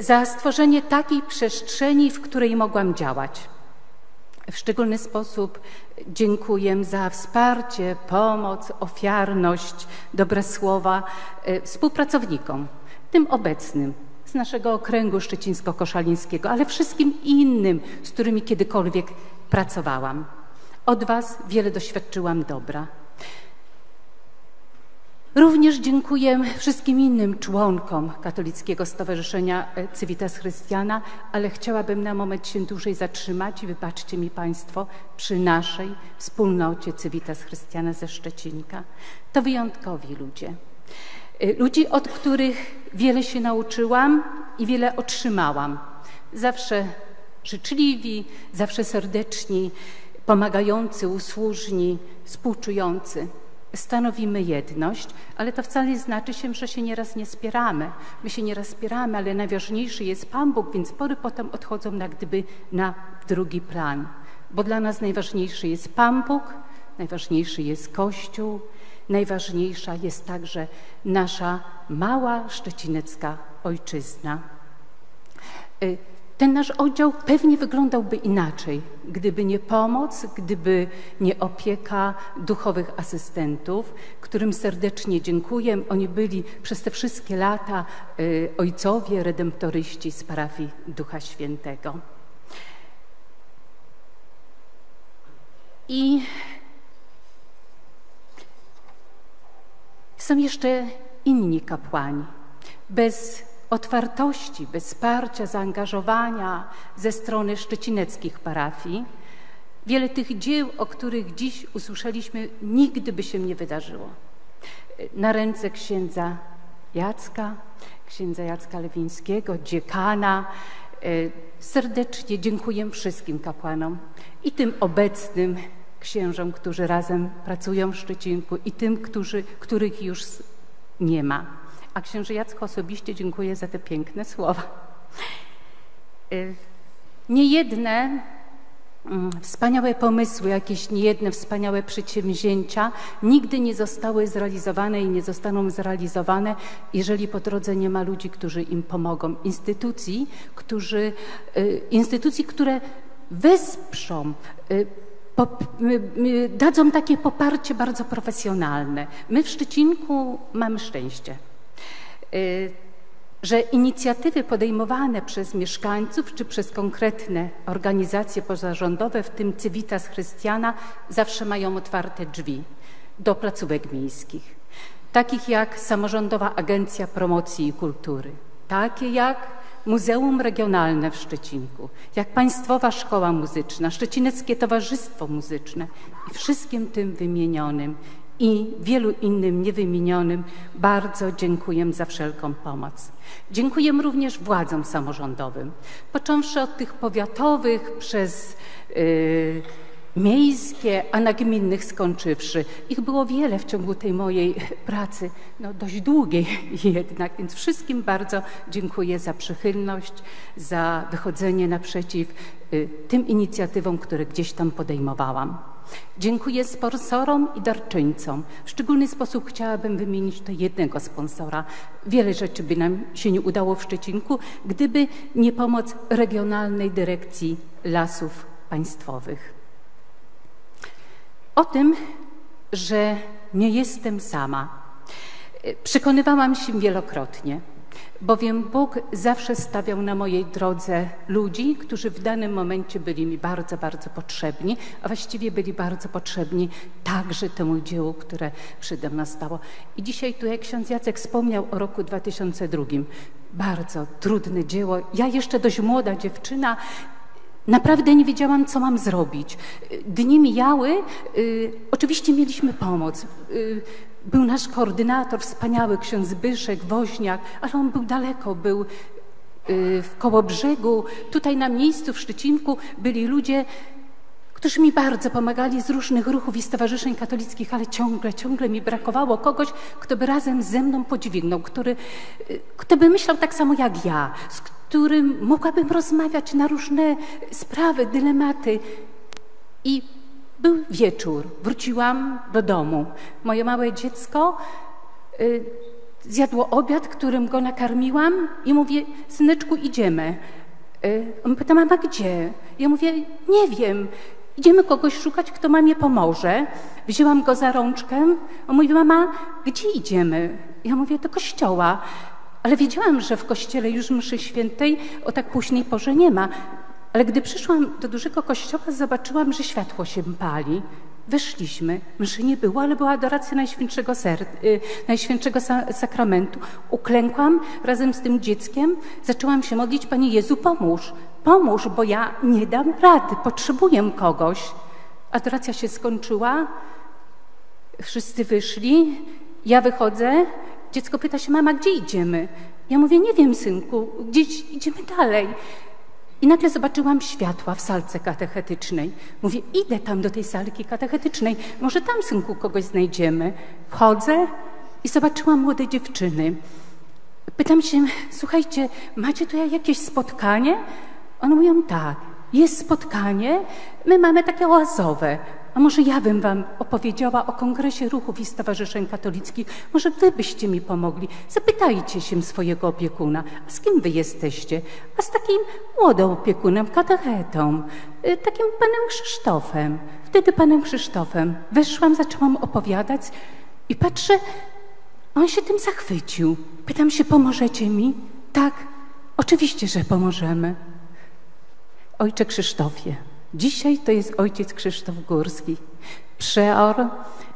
za stworzenie takiej przestrzeni, w której mogłam działać. W szczególny sposób dziękuję za wsparcie, pomoc, ofiarność, dobre słowa e, współpracownikom, tym obecnym z naszego okręgu szczecińsko-koszalińskiego, ale wszystkim innym, z którymi kiedykolwiek pracowałam. Od Was wiele doświadczyłam dobra. Również dziękuję wszystkim innym członkom Katolickiego Stowarzyszenia e, Civitas Chrystiana, ale chciałabym na moment się dłużej zatrzymać i wybaczcie mi Państwo przy naszej wspólnocie Civitas Chrystiana ze Szczecinka. To wyjątkowi ludzie. E, ludzi, od których wiele się nauczyłam i wiele otrzymałam. Zawsze życzliwi, zawsze serdeczni, pomagający, usłużni, współczujący stanowimy jedność, ale to wcale nie znaczy się, że się nieraz nie spieramy. My się nieraz spieramy, ale najważniejszy jest Pan Bóg, więc spory potem odchodzą na gdyby na drugi plan. Bo dla nas najważniejszy jest Pan Bóg, najważniejszy jest Kościół, najważniejsza jest także nasza mała szczecinecka ojczyzna. Ten nasz oddział pewnie wyglądałby inaczej, gdyby nie pomoc, gdyby nie opieka duchowych asystentów, którym serdecznie dziękuję. Oni byli przez te wszystkie lata y, ojcowie, redemptoryści z parafii Ducha Świętego. I są jeszcze inni kapłani. Bez otwartości, wsparcia, zaangażowania ze strony szczecineckich parafii, wiele tych dzieł, o których dziś usłyszeliśmy, nigdy by się nie wydarzyło. Na ręce księdza Jacka, księdza Jacka Lewińskiego, dziekana, e, serdecznie dziękuję wszystkim kapłanom i tym obecnym księżom, którzy razem pracują w Szczecinku i tym, którzy, których już nie ma. A księży Jacko osobiście dziękuję za te piękne słowa. Y, niejedne mm, wspaniałe pomysły, jakieś niejedne wspaniałe przedsięwzięcia nigdy nie zostały zrealizowane i nie zostaną zrealizowane, jeżeli po drodze nie ma ludzi, którzy im pomogą. Instytucji, którzy, y, instytucji które wesprzą y, dadzą takie poparcie bardzo profesjonalne. My w Szczecinku mamy szczęście. Y, że inicjatywy podejmowane przez mieszkańców czy przez konkretne organizacje pozarządowe, w tym Civitas Chrystiana, zawsze mają otwarte drzwi do placówek miejskich, takich jak Samorządowa Agencja Promocji i Kultury, takie jak Muzeum Regionalne w Szczecinku, jak Państwowa Szkoła Muzyczna, Szczecineckie Towarzystwo Muzyczne i wszystkim tym wymienionym i wielu innym niewymienionym bardzo dziękuję za wszelką pomoc. Dziękuję również władzom samorządowym, począwszy od tych powiatowych przez yy, miejskie, a na gminnych skończywszy. Ich było wiele w ciągu tej mojej pracy, no dość długiej jednak, więc wszystkim bardzo dziękuję za przychylność, za wychodzenie naprzeciw y, tym inicjatywom, które gdzieś tam podejmowałam. Dziękuję sponsorom i darczyńcom. W szczególny sposób chciałabym wymienić to jednego sponsora. Wiele rzeczy by nam się nie udało w Szczecinku, gdyby nie pomoc Regionalnej Dyrekcji Lasów Państwowych. O tym, że nie jestem sama, przekonywałam się wielokrotnie bowiem Bóg zawsze stawiał na mojej drodze ludzi, którzy w danym momencie byli mi bardzo, bardzo potrzebni, a właściwie byli bardzo potrzebni także temu dziełu, które przede mną stało. I dzisiaj tu, jak ksiądz Jacek wspomniał o roku 2002, bardzo trudne dzieło. Ja jeszcze dość młoda dziewczyna, Naprawdę nie wiedziałam, co mam zrobić. Dni mijały, y, oczywiście mieliśmy pomoc. Y, był nasz koordynator, wspaniały ksiądz Zbyszek, Woźniak, ale on był daleko, był y, w koło brzegu. Tutaj na miejscu w Szczecinku byli ludzie, którzy mi bardzo pomagali z różnych ruchów i stowarzyszeń katolickich, ale ciągle, ciągle mi brakowało kogoś, kto by razem ze mną podźwignął, który, y, kto by myślał tak samo jak ja, z którym mogłabym rozmawiać na różne sprawy, dylematy. I był wieczór, wróciłam do domu. Moje małe dziecko y, zjadło obiad, którym go nakarmiłam i mówię, syneczku, idziemy. Y, on pyta, mama, gdzie? Ja mówię, nie wiem, idziemy kogoś szukać, kto mamie pomoże. Wzięłam go za rączkę, on mówi, mama, gdzie idziemy? Ja mówię, do kościoła. Ale wiedziałam, że w kościele już mszy świętej o tak późnej porze nie ma. Ale gdy przyszłam do dużego kościoła, zobaczyłam, że światło się pali. Weszliśmy, mszy nie było, ale była adoracja Najświętszego, Ser y, Najświętszego Sakramentu. Uklękłam razem z tym dzieckiem, zaczęłam się modlić, Panie Jezu, pomóż, pomóż, bo ja nie dam rady, potrzebuję kogoś. Adoracja się skończyła, wszyscy wyszli, ja wychodzę, dziecko pyta się, mama, gdzie idziemy? Ja mówię, nie wiem, synku, gdzieś idziemy dalej. I nagle zobaczyłam światła w salce katechetycznej. Mówię, idę tam do tej salki katechetycznej, może tam, synku, kogoś znajdziemy. Wchodzę i zobaczyłam młode dziewczyny. Pytam się, słuchajcie, macie tu jakieś spotkanie? One mówią, tak, jest spotkanie, my mamy takie oazowe. A może ja bym wam opowiedziała o Kongresie Ruchów i Stowarzyszeń Katolickich? Może wy byście mi pomogli? Zapytajcie się swojego opiekuna, a z kim wy jesteście? A z takim młodym opiekunem, katechetą, y, takim panem Krzysztofem. Wtedy panem Krzysztofem weszłam, zaczęłam opowiadać i patrzę, on się tym zachwycił. Pytam się, pomożecie mi? Tak, oczywiście, że pomożemy. Ojcze Krzysztofie, dzisiaj to jest ojciec Krzysztof Górski, przeor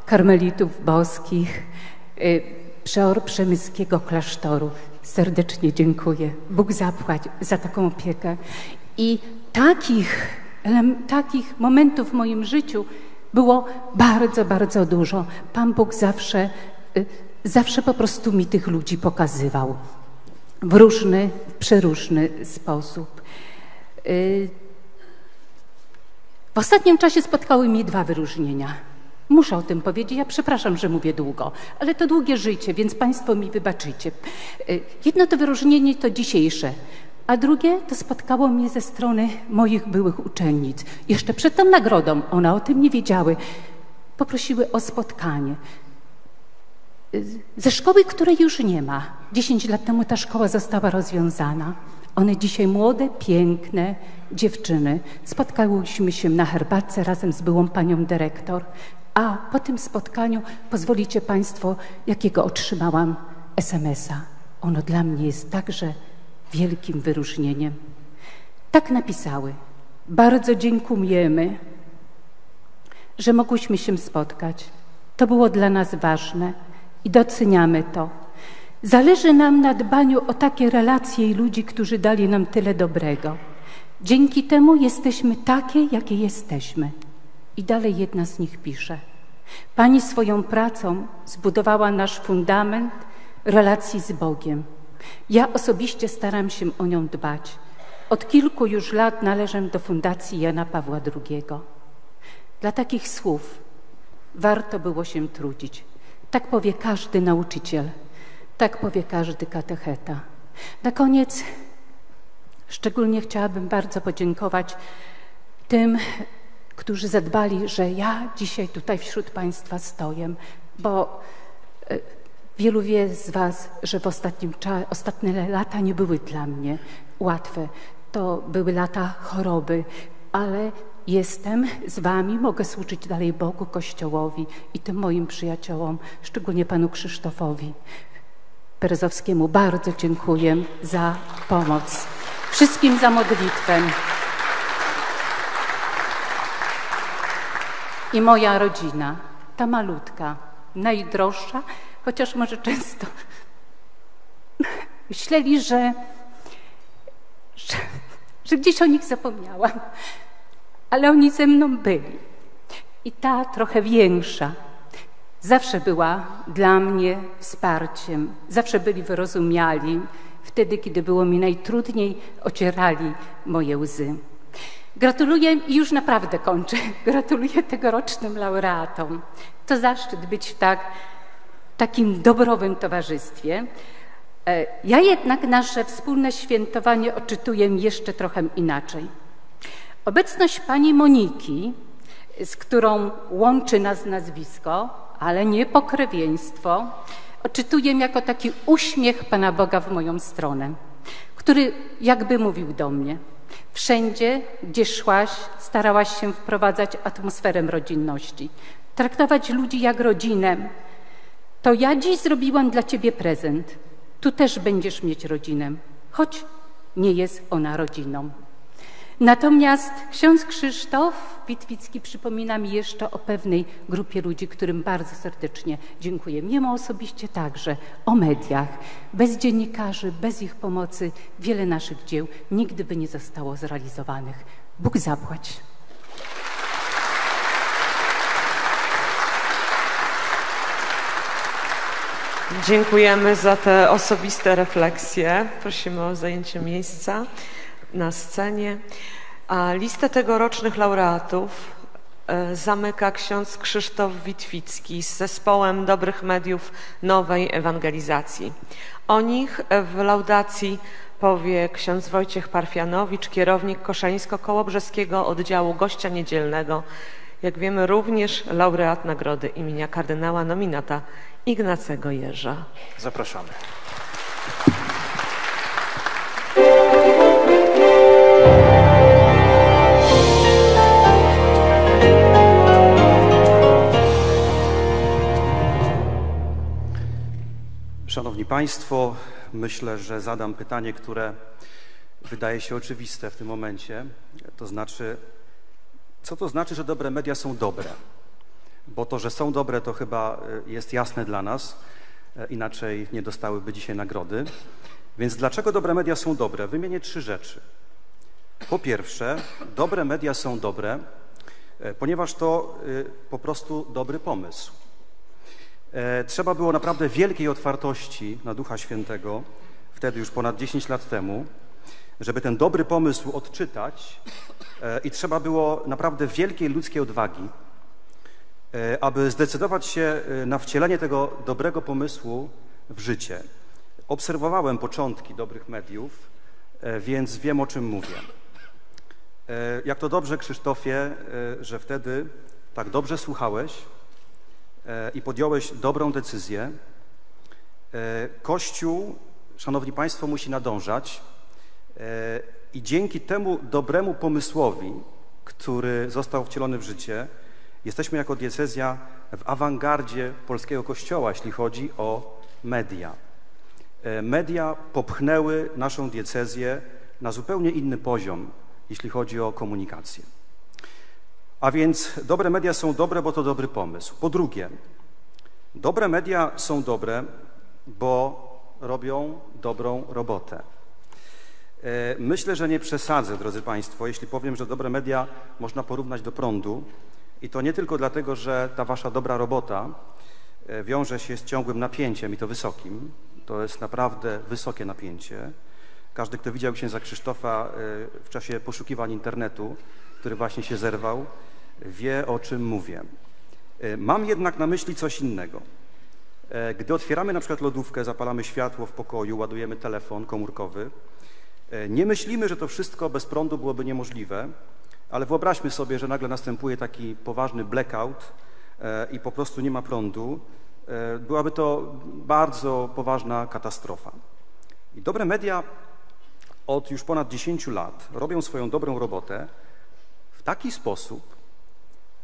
karmelitów boskich, y, przeor przemyskiego klasztoru. Serdecznie dziękuję. Bóg zapłać za taką opiekę. I takich, takich momentów w moim życiu było bardzo, bardzo dużo. Pan Bóg zawsze, y, zawsze po prostu mi tych ludzi pokazywał w różny, przeróżny sposób. W ostatnim czasie spotkały mnie dwa wyróżnienia. Muszę o tym powiedzieć. Ja przepraszam, że mówię długo, ale to długie życie, więc Państwo mi wybaczycie. Y, jedno to wyróżnienie to dzisiejsze, a drugie to spotkało mnie ze strony moich byłych uczennic. Jeszcze przed tą nagrodą, one o tym nie wiedziały, poprosiły o spotkanie. Y, ze szkoły, której już nie ma. Dziesięć lat temu ta szkoła została rozwiązana. One dzisiaj młode, piękne dziewczyny. Spotkałyśmy się na herbatce razem z byłą panią dyrektor, a po tym spotkaniu pozwolicie Państwo, jakiego otrzymałam SMS-a. Ono dla mnie jest także wielkim wyróżnieniem. Tak napisały. Bardzo dziękujemy, że mogłyśmy się spotkać. To było dla nas ważne i doceniamy to. Zależy nam na dbaniu o takie relacje i ludzi, którzy dali nam tyle dobrego. Dzięki temu jesteśmy takie, jakie jesteśmy. I dalej jedna z nich pisze. Pani swoją pracą zbudowała nasz fundament relacji z Bogiem. Ja osobiście staram się o nią dbać. Od kilku już lat należę do Fundacji Jana Pawła II. Dla takich słów warto było się trudzić. Tak powie każdy nauczyciel, tak powie każdy katecheta. Na koniec szczególnie chciałabym bardzo podziękować tym, którzy zadbali, że ja dzisiaj tutaj wśród Państwa stoję, bo e, wielu wie z Was, że w ostatnim czasie, ostatnie lata nie były dla mnie łatwe. To były lata choroby, ale jestem z Wami, mogę służyć dalej Bogu, Kościołowi i tym moim przyjaciołom, szczególnie Panu Krzysztofowi. Berezowskiemu bardzo dziękuję za pomoc. Wszystkim za modlitwę. I moja rodzina, ta malutka, najdroższa, chociaż może często myśleli, że, że, że gdzieś o nich zapomniałam, ale oni ze mną byli. I ta trochę większa, zawsze była dla mnie wsparciem, zawsze byli wyrozumiali. Wtedy, kiedy było mi najtrudniej, ocierali moje łzy. Gratuluję i już naprawdę kończę. Gratuluję tegorocznym laureatom. To zaszczyt być w tak, takim dobrowym towarzystwie. E, ja jednak nasze wspólne świętowanie odczytuję jeszcze trochę inaczej. Obecność pani Moniki, z którą łączy nas nazwisko, ale nie pokrewieństwo, odczytuję jako taki uśmiech Pana Boga w moją stronę, który jakby mówił do mnie. Wszędzie, gdzie szłaś, starałaś się wprowadzać atmosferę rodzinności, traktować ludzi jak rodzinę. To ja dziś zrobiłam dla Ciebie prezent. Tu też będziesz mieć rodzinę, choć nie jest ona rodziną. Natomiast ksiądz Krzysztof Witwicki przypomina mi jeszcze o pewnej grupie ludzi, którym bardzo serdecznie dziękuję. Jemu osobiście także, o mediach. Bez dziennikarzy, bez ich pomocy wiele naszych dzieł nigdy by nie zostało zrealizowanych. Bóg zapłać. Dziękujemy za te osobiste refleksje. Prosimy o zajęcie miejsca na scenie. A listę tegorocznych laureatów e, zamyka ksiądz Krzysztof Witwicki z zespołem dobrych mediów nowej ewangelizacji. O nich w laudacji powie ksiądz Wojciech Parfianowicz, kierownik Koszańsko-Kołobrzeskiego oddziału gościa niedzielnego jak wiemy również laureat nagrody imienia kardynała nominata Ignacego Jerza. Zapraszamy. Szanowni Państwo, myślę, że zadam pytanie, które wydaje się oczywiste w tym momencie. To znaczy, co to znaczy, że dobre media są dobre? Bo to, że są dobre, to chyba y, jest jasne dla nas, e, inaczej nie dostałyby dzisiaj nagrody. Więc dlaczego dobre media są dobre? Wymienię trzy rzeczy. Po pierwsze, dobre media są dobre, e, ponieważ to y, po prostu dobry pomysł. E, trzeba było naprawdę wielkiej otwartości na Ducha Świętego, wtedy już ponad 10 lat temu, żeby ten dobry pomysł odczytać e, i trzeba było naprawdę wielkiej ludzkiej odwagi, e, aby zdecydować się na wcielenie tego dobrego pomysłu w życie. Obserwowałem początki dobrych mediów, więc wiem o czym mówię. Jak to dobrze, Krzysztofie, że wtedy tak dobrze słuchałeś, i podjąłeś dobrą decyzję. E, Kościół, Szanowni Państwo, musi nadążać e, i dzięki temu dobremu pomysłowi, który został wcielony w życie, jesteśmy jako diecezja w awangardzie polskiego Kościoła, jeśli chodzi o media. Media popchnęły naszą diecezję na zupełnie inny poziom, jeśli chodzi o komunikację. A więc dobre media są dobre, bo to dobry pomysł. Po drugie, dobre media są dobre, bo robią dobrą robotę. E, myślę, że nie przesadzę, drodzy Państwo, jeśli powiem, że dobre media można porównać do prądu i to nie tylko dlatego, że ta Wasza dobra robota e, wiąże się z ciągłym napięciem i to wysokim. To jest naprawdę wysokie napięcie. Każdy, kto widział księdza Krzysztofa e, w czasie poszukiwań internetu, który właśnie się zerwał, wie o czym mówię. E, mam jednak na myśli coś innego. E, gdy otwieramy na przykład lodówkę, zapalamy światło w pokoju, ładujemy telefon komórkowy, e, nie myślimy, że to wszystko bez prądu byłoby niemożliwe, ale wyobraźmy sobie, że nagle następuje taki poważny blackout i po prostu nie ma prądu. Byłaby to bardzo poważna katastrofa. I dobre media od już ponad 10 lat robią swoją dobrą robotę w taki sposób,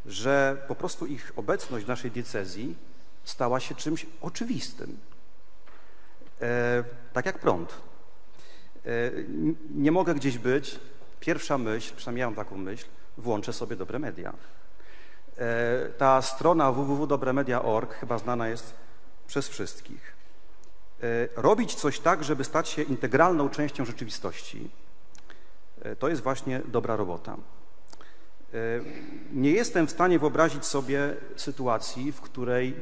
że po prostu ich obecność w naszej diecezji stała się czymś oczywistym. E, tak jak prąd. E, nie mogę gdzieś być, pierwsza myśl, przynajmniej ja mam taką myśl, włączę sobie dobre media. E, ta strona www.dobremedia.org chyba znana jest przez wszystkich. E, robić coś tak, żeby stać się integralną częścią rzeczywistości, e, to jest właśnie dobra robota. E, nie jestem w stanie wyobrazić sobie sytuacji, w której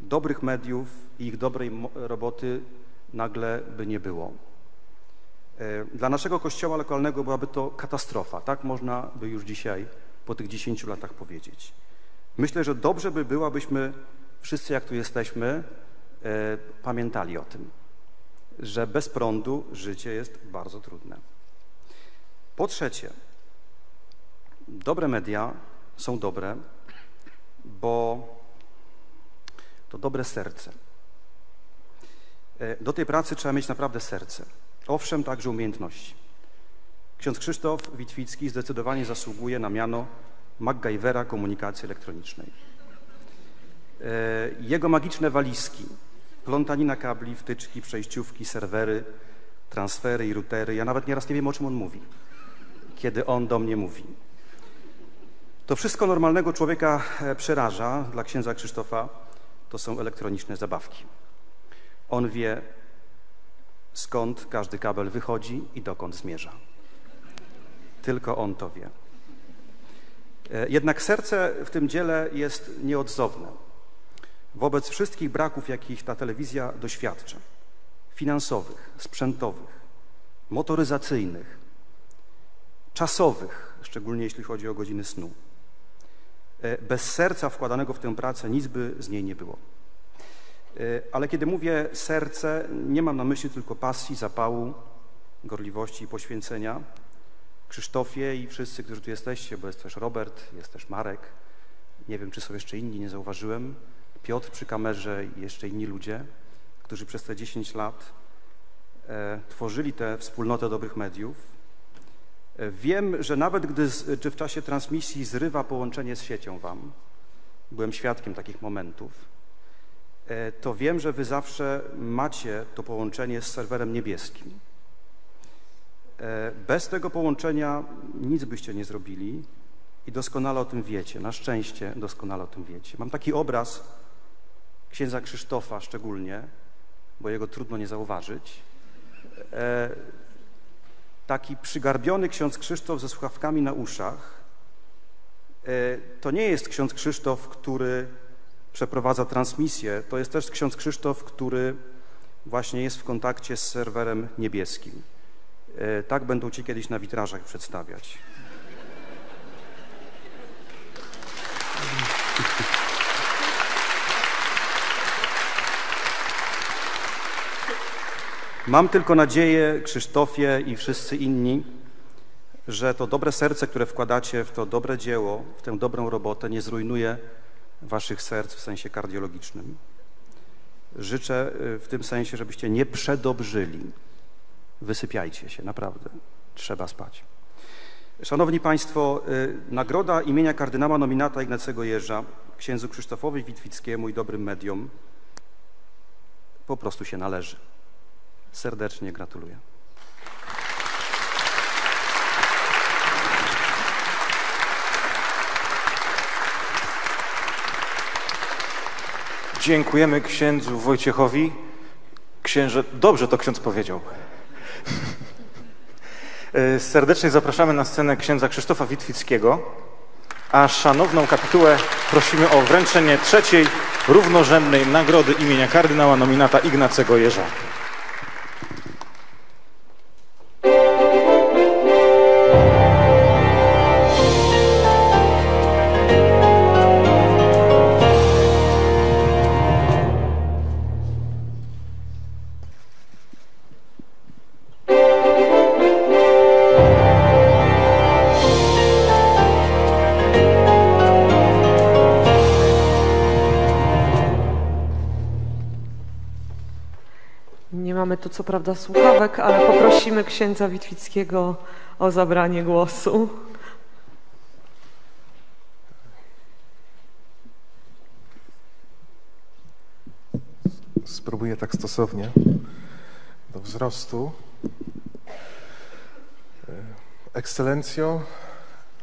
dobrych mediów i ich dobrej roboty nagle by nie było. E, dla naszego kościoła lokalnego byłaby to katastrofa. Tak można by już dzisiaj, po tych 10 latach powiedzieć. Myślę, że dobrze by było, abyśmy wszyscy, jak tu jesteśmy, e, pamiętali o tym, że bez prądu życie jest bardzo trudne. Po trzecie, Dobre media są dobre, bo to dobre serce. E, do tej pracy trzeba mieć naprawdę serce. Owszem, także umiejętności. Ksiądz Krzysztof Witwicki zdecydowanie zasługuje na miano MacGyvera komunikacji elektronicznej. E, jego magiczne walizki, plątanina kabli, wtyczki, przejściówki, serwery, transfery i routery. Ja nawet nieraz nie wiem, o czym on mówi, kiedy on do mnie mówi. To wszystko normalnego człowieka e, przeraża. Dla księdza Krzysztofa to są elektroniczne zabawki. On wie, skąd każdy kabel wychodzi i dokąd zmierza. Tylko on to wie. E, jednak serce w tym dziele jest nieodzowne. Wobec wszystkich braków, jakich ta telewizja doświadcza finansowych, sprzętowych, motoryzacyjnych, czasowych, szczególnie jeśli chodzi o godziny snu. E, bez serca wkładanego w tę pracę nic by z niej nie było. E, ale kiedy mówię serce, nie mam na myśli tylko pasji, zapału, gorliwości i poświęcenia. Krzysztofie i wszyscy, którzy tu jesteście, bo jest też Robert, jest też Marek, nie wiem, czy są jeszcze inni, nie zauważyłem, Piotr przy kamerze i jeszcze inni ludzie, którzy przez te 10 lat e, tworzyli tę wspólnotę dobrych mediów. E, wiem, że nawet gdy czy w czasie transmisji zrywa połączenie z siecią wam, byłem świadkiem takich momentów, e, to wiem, że wy zawsze macie to połączenie z serwerem niebieskim. E, bez tego połączenia nic byście nie zrobili i doskonale o tym wiecie. Na szczęście doskonale o tym wiecie. Mam taki obraz księdza Krzysztofa szczególnie, bo jego trudno nie zauważyć. Taki przygarbiony ksiądz Krzysztof ze słuchawkami na uszach. E, to nie jest ksiądz Krzysztof, który przeprowadza transmisję. To jest też ksiądz Krzysztof, który właśnie jest w kontakcie z serwerem niebieskim. E, tak będą Cię kiedyś na witrażach przedstawiać. Mam tylko nadzieję, Krzysztofie i wszyscy inni, że to dobre serce, które wkładacie w to dobre dzieło, w tę dobrą robotę, nie zrujnuje Waszych serc w sensie kardiologicznym. Życzę e, w tym sensie, żebyście nie przedobrzyli wysypiajcie się, naprawdę. Trzeba spać. Szanowni Państwo, y, nagroda imienia kardynała nominata Ignacego Jeża księdzu Krzysztofowi Witwickiemu i dobrym mediom po prostu się należy. Serdecznie gratuluję. Dziękujemy księdzu Wojciechowi. Księże, dobrze to ksiądz powiedział. E, serdecznie zapraszamy na scenę księdza Krzysztofa Witwickiego, a szanowną kapitułę prosimy o wręczenie trzeciej równorzędnej nagrody imienia kardynała nominata Ignacego Jeża. Co prawda słuchawek, ale poprosimy księdza Witwickiego o zabranie głosu. Spróbuję tak stosownie do wzrostu. Ekscelencjo,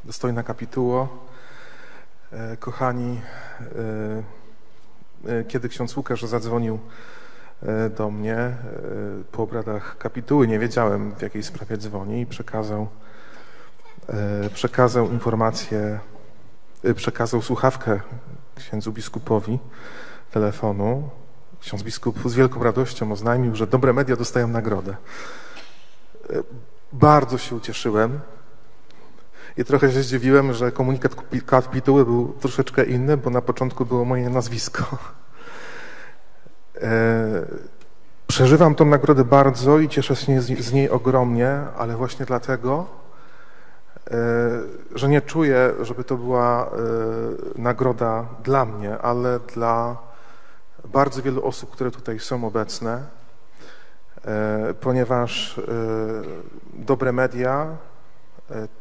dostojna kapituło, e, kochani, e, e, kiedy ksiądz Łukasz zadzwonił E, do mnie e, po obradach kapituły. Nie wiedziałem, w jakiej sprawie dzwoni i przekazał, e, przekazał informację, przekazał słuchawkę księdzu biskupowi telefonu. Ksiądz biskup z wielką radością oznajmił, że dobre media dostają nagrodę. Bardzo się ucieszyłem i trochę się zdziwiłem, że komunikat kapituły był troszeczkę inny, bo na początku było moje nazwisko. E, przeżywam tą nagrodę bardzo i cieszę się z niej ogromnie, ale właśnie dlatego, e, że nie czuję, żeby to była e, nagroda dla mnie, ale dla bardzo wielu osób, które tutaj są obecne, ponieważ dobre media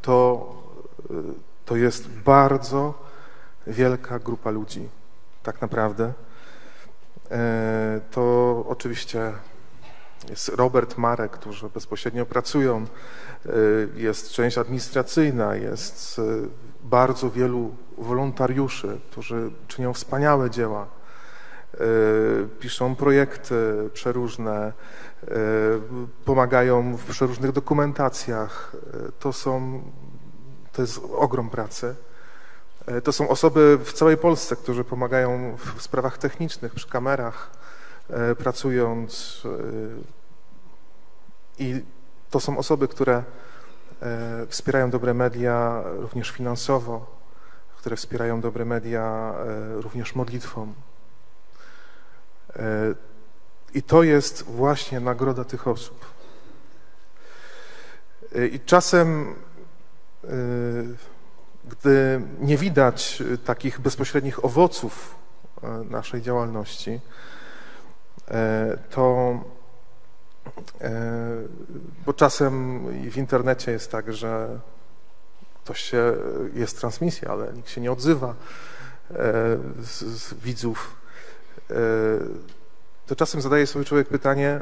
to, to jest bardzo wielka grupa ludzi, tak naprawdę. E, to oczywiście jest Robert Marek, którzy bezpośrednio pracują, e, jest część administracyjna, jest e, bardzo wielu wolontariuszy, którzy czynią wspaniałe dzieła, piszą projekty przeróżne, pomagają w przeróżnych dokumentacjach. To są, to jest ogrom pracy. E, to są osoby w całej Polsce, którzy pomagają w sprawach technicznych, przy kamerach, e, pracując. E, I to są osoby, które wspierają dobre media również finansowo, które wspierają dobre media również modlitwą. I to jest właśnie nagroda tych osób. I czasem gdy nie widać takich bezpośrednich owoców naszej działalności, to bo czasem w internecie jest tak, że ktoś się, jest transmisja, ale nikt się nie odzywa z, z widzów, to czasem zadaje sobie człowiek pytanie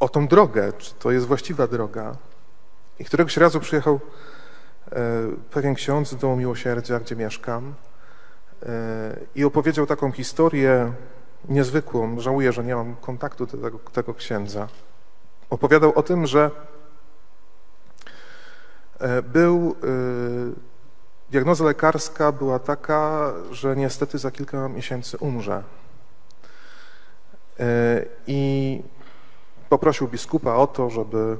o tą drogę, czy to jest właściwa droga. I któregoś razu przyjechał pewien ksiądz do Miłosierdzia, gdzie mieszkam i opowiedział taką historię niezwykłą. Żałuję, że nie mam kontaktu do tego, tego księdza. Opowiadał o tym, że był Diagnoza lekarska była taka, że niestety za kilka miesięcy umrze. I poprosił biskupa o to, żeby,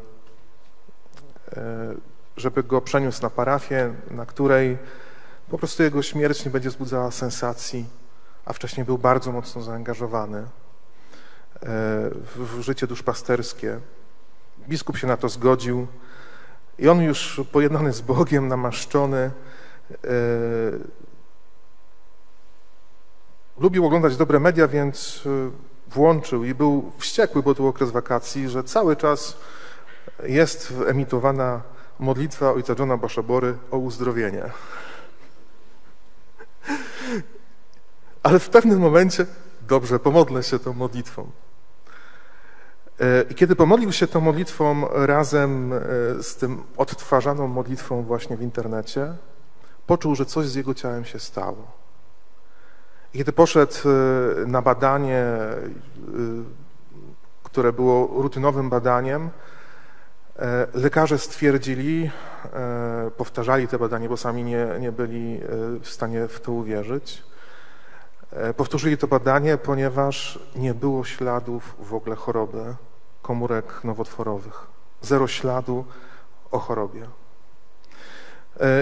żeby go przeniósł na parafię, na której po prostu jego śmierć nie będzie wzbudzała sensacji, a wcześniej był bardzo mocno zaangażowany w życie duszpasterskie. Biskup się na to zgodził i on już pojednany z Bogiem, namaszczony, lubił oglądać dobre media, więc włączył i był wściekły, bo był okres wakacji, że cały czas jest emitowana modlitwa ojca Johna Baszabory o uzdrowienie. Ale w pewnym momencie, dobrze, pomodlę się tą modlitwą. I kiedy pomodlił się tą modlitwą razem z tym odtwarzaną modlitwą właśnie w internecie, poczuł, że coś z jego ciałem się stało. I kiedy poszedł e, na badanie, e, które było rutynowym badaniem, e, lekarze stwierdzili, powtarzali te badanie, bo sami nie, nie byli w stanie w to uwierzyć, powtórzyli to badanie, ponieważ nie było śladów w ogóle choroby komórek nowotworowych. Zero śladu o chorobie.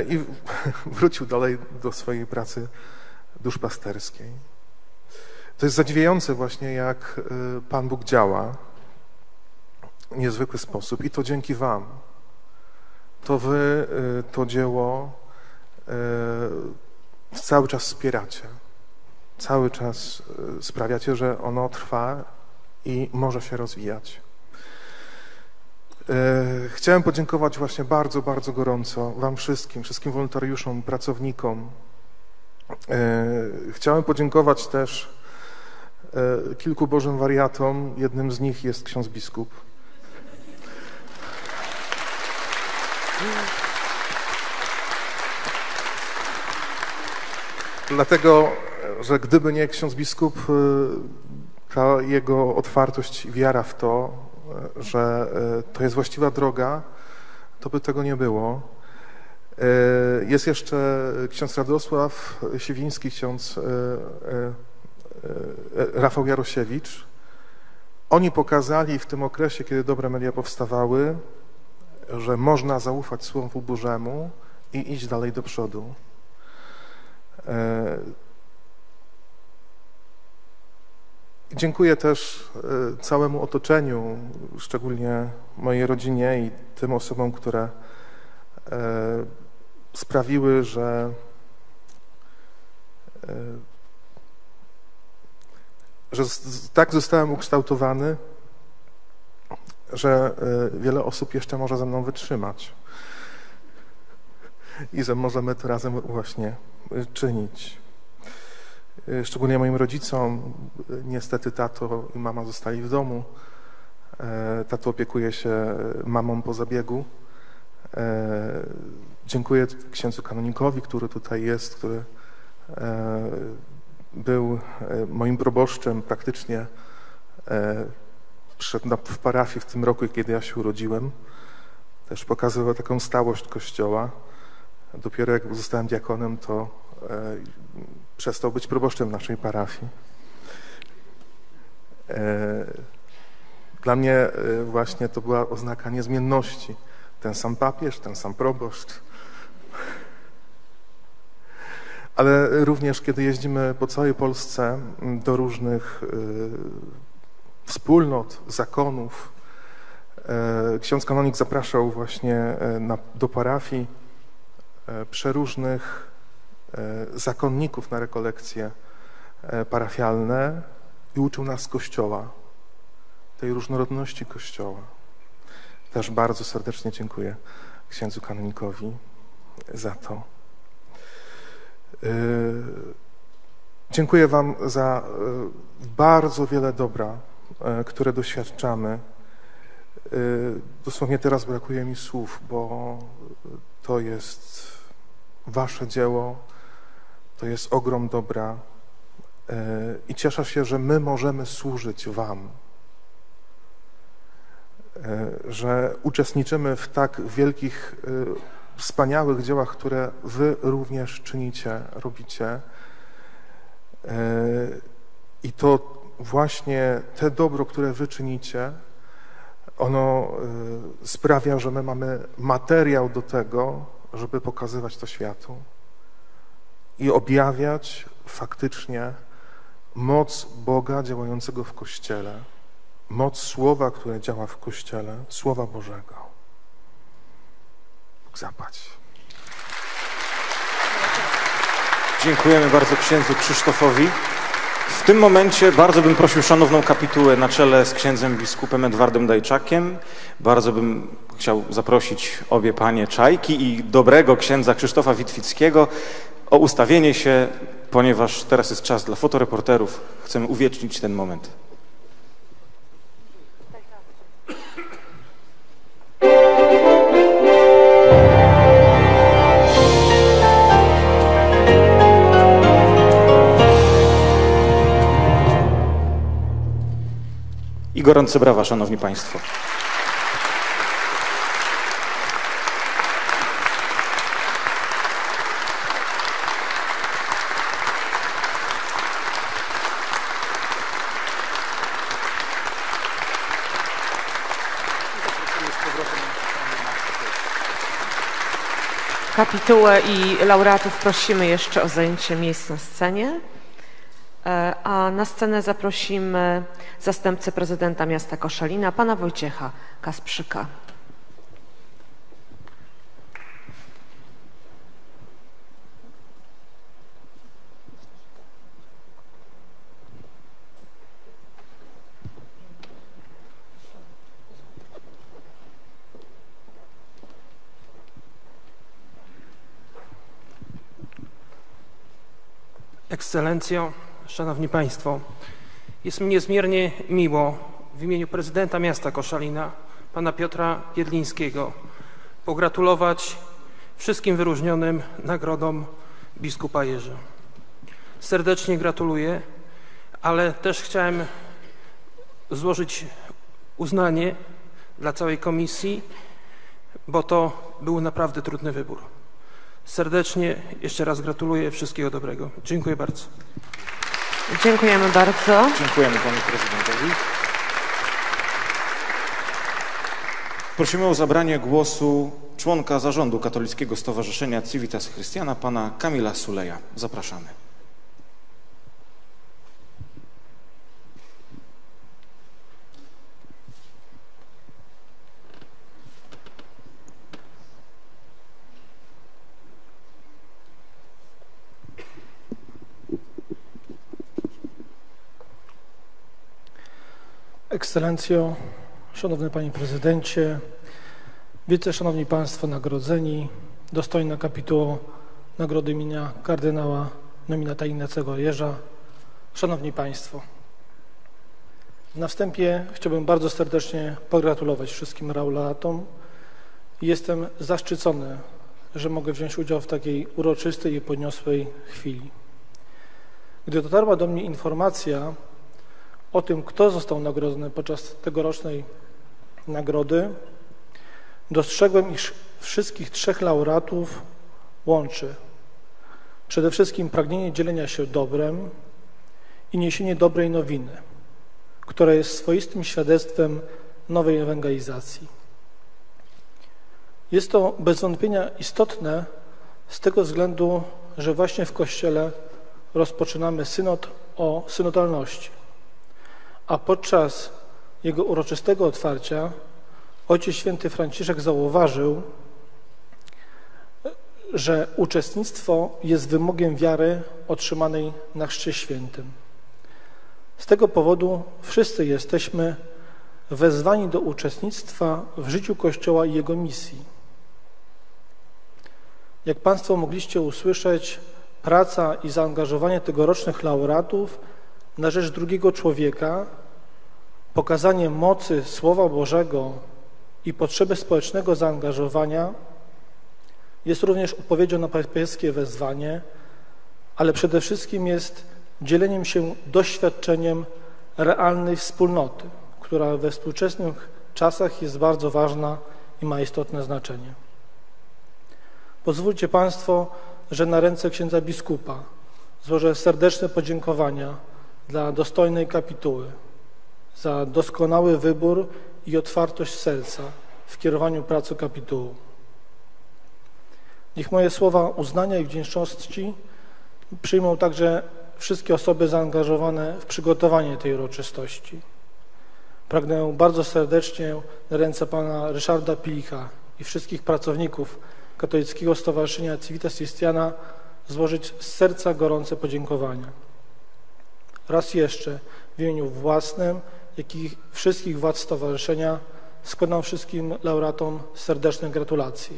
I wrócił dalej do swojej pracy duszpasterskiej. To jest zadziwiające właśnie, jak Pan Bóg działa niezwykły sposób i to dzięki Wam. To Wy y, to dzieło y, cały czas wspieracie. Cały czas sprawiacie, że ono trwa i może się rozwijać. Chciałem podziękować właśnie bardzo, bardzo gorąco Wam wszystkim, wszystkim wolontariuszom, pracownikom, chciałem podziękować też kilku Bożym wariatom. Jednym z nich jest ksiądz biskup. Dlatego, że gdyby nie ksiądz biskup, e, ta jego otwartość i wiara w to, że to jest właściwa droga, to by tego nie było. Jest jeszcze ksiądz Radosław Siwiński, ksiądz Rafał Jarosiewicz. Oni pokazali w tym okresie, kiedy dobre media powstawały, że można zaufać Słowu Bożemu i iść dalej do przodu. Dziękuję też całemu otoczeniu, szczególnie mojej rodzinie i tym osobom, które sprawiły, że e, że tak zostałem ukształtowany, że e, wiele osób jeszcze może ze mną wytrzymać. I że możemy to razem właśnie czynić. E, szczególnie moim rodzicom, niestety tato i mama zostali w domu. Tato opiekuje się mamą po zabiegu. Dziękuję księdzu kanonikowi, który tutaj jest, który e, był e, moim proboszczem praktycznie e, przyszedł w parafii w tym roku, kiedy ja się urodziłem. Też pokazywał taką stałość Kościoła. Dopiero jak zostałem diakonem, to przestał być proboszczem naszej parafii. Dla mnie właśnie to była oznaka niezmienności. Ten sam papież, ten sam proboszcz, ale również kiedy jeździmy po całej Polsce do różnych y, wspólnot, zakonów, E, ksiądz kanonik zapraszał właśnie e, na, do parafii e, przeróżnych zakonników na rekolekcje parafialne i uczył nas Kościoła, tej różnorodności Kościoła. Też bardzo serdecznie dziękuję księdzu kanonikowi za to. Dziękuję Wam za bardzo wiele dobra, które doświadczamy Y, dosłownie teraz brakuje mi słów, bo to jest Wasze dzieło, to jest ogrom dobra y, i cieszę się, że my możemy służyć Wam, że uczestniczymy w tak wielkich, wspaniałych dziełach, które Wy również czynicie, robicie. I to właśnie te dobro, które Wy czynicie, ono y, sprawia, że my mamy materiał do tego, żeby pokazywać to światu i objawiać faktycznie moc Boga działającego w Kościele, moc Słowa, które działa w Kościele, Słowa Bożego. Bóg zapłać. Dziękujemy bardzo księdzu Krzysztofowi. W tym momencie bardzo bym prosił szanowną kapitułę na czele z księdzem biskupem Edwardem Dajczakiem. Bardzo bym chciał zaprosić obie panie Czajki i dobrego księdza Krzysztofa Witwickiego o ustawienie się, ponieważ teraz jest czas dla fotoreporterów. Chcemy uwiecznić ten moment. I gorące brawa, szanowni państwo. Kapitułę i laureatów prosimy jeszcze o zajęcie miejsc na scenie. E, a na scenę zaprosimy zastępcę prezydenta miasta Koszalina, pana Wojciecha Kasprzyka. Ekscelencjo, Szanowni Państwo, jest mi niezmiernie miło w imieniu prezydenta miasta Koszalina, pana Piotra Jedlińskiego, pogratulować wszystkim wyróżnionym nagrodą biskupa Jerza. Serdecznie gratuluję, ale też chciałem złożyć uznanie dla całej komisji, bo to był naprawdę trudny wybór. Serdecznie jeszcze raz gratuluję wszystkiego dobrego. Dziękuję bardzo. Dziękujemy bardzo. Dziękujemy panu prezydentowi. Prosimy o zabranie głosu członka zarządu Katolickiego Stowarzyszenia Civitas Christiana, pana Kamila Suleja. Zapraszamy. Ekscelencjo, Szanowny Panie Prezydencie, Wice, Szanowni Państwo nagrodzeni, dostojna kapituło Nagrody imienia kardynała nominata Ignacego Jeża, Szanowni Państwo. Na wstępie chciałbym bardzo serdecznie pogratulować wszystkim laureatom. Jestem zaszczycony, że mogę wziąć udział w takiej uroczystej i podniosłej chwili. Gdy dotarła do mnie informacja, o tym, kto został nagrodzony podczas tegorocznej nagrody, dostrzegłem, iż wszystkich trzech laureatów łączy. Przede wszystkim pragnienie dzielenia się dobrem i niesienie dobrej nowiny, która jest swoistym świadectwem nowej ewangelizacji. Jest to bez wątpienia istotne z tego względu, że właśnie w Kościele rozpoczynamy synod o synodalności a podczas jego uroczystego otwarcia Ojciec Święty Franciszek zauważył, że uczestnictwo jest wymogiem wiary otrzymanej na Chrzcie Świętym. Z tego powodu wszyscy jesteśmy wezwani do uczestnictwa w życiu Kościoła i jego misji. Jak Państwo mogliście usłyszeć, praca i zaangażowanie tegorocznych laureatów na rzecz drugiego człowieka, pokazanie mocy Słowa Bożego i potrzeby społecznego zaangażowania jest również odpowiedzią na papieskie wezwanie, ale przede wszystkim jest dzieleniem się doświadczeniem realnej wspólnoty, która we współczesnych czasach jest bardzo ważna i ma istotne znaczenie. Pozwólcie Państwo, że na ręce księdza biskupa złożę serdeczne podziękowania dla dostojnej kapituły za doskonały wybór i otwartość serca w kierowaniu pracy kapitułu. Niech moje słowa uznania i wdzięczności przyjmą także wszystkie osoby zaangażowane w przygotowanie tej uroczystości. Pragnę bardzo serdecznie na ręce pana Ryszarda Pilicha i wszystkich pracowników Katolickiego Stowarzyszenia Civitas Christiana złożyć z serca gorące podziękowania. Raz jeszcze w imieniu własnym, jak i wszystkich władz stowarzyszenia składam wszystkim laureatom serdeczne gratulacje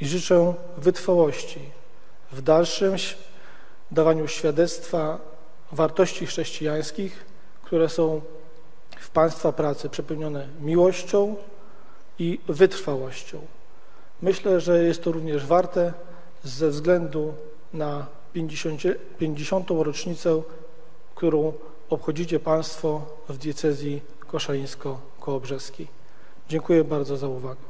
i życzę wytrwałości w dalszym dawaniu świadectwa wartości chrześcijańskich, które są w Państwa pracy przepełnione miłością i wytrwałością. Myślę, że jest to również warte ze względu na 50, 50. rocznicę, którą obchodzicie Państwo w diecezji koszalińsko-kołobrzeskiej. Dziękuję bardzo za uwagę.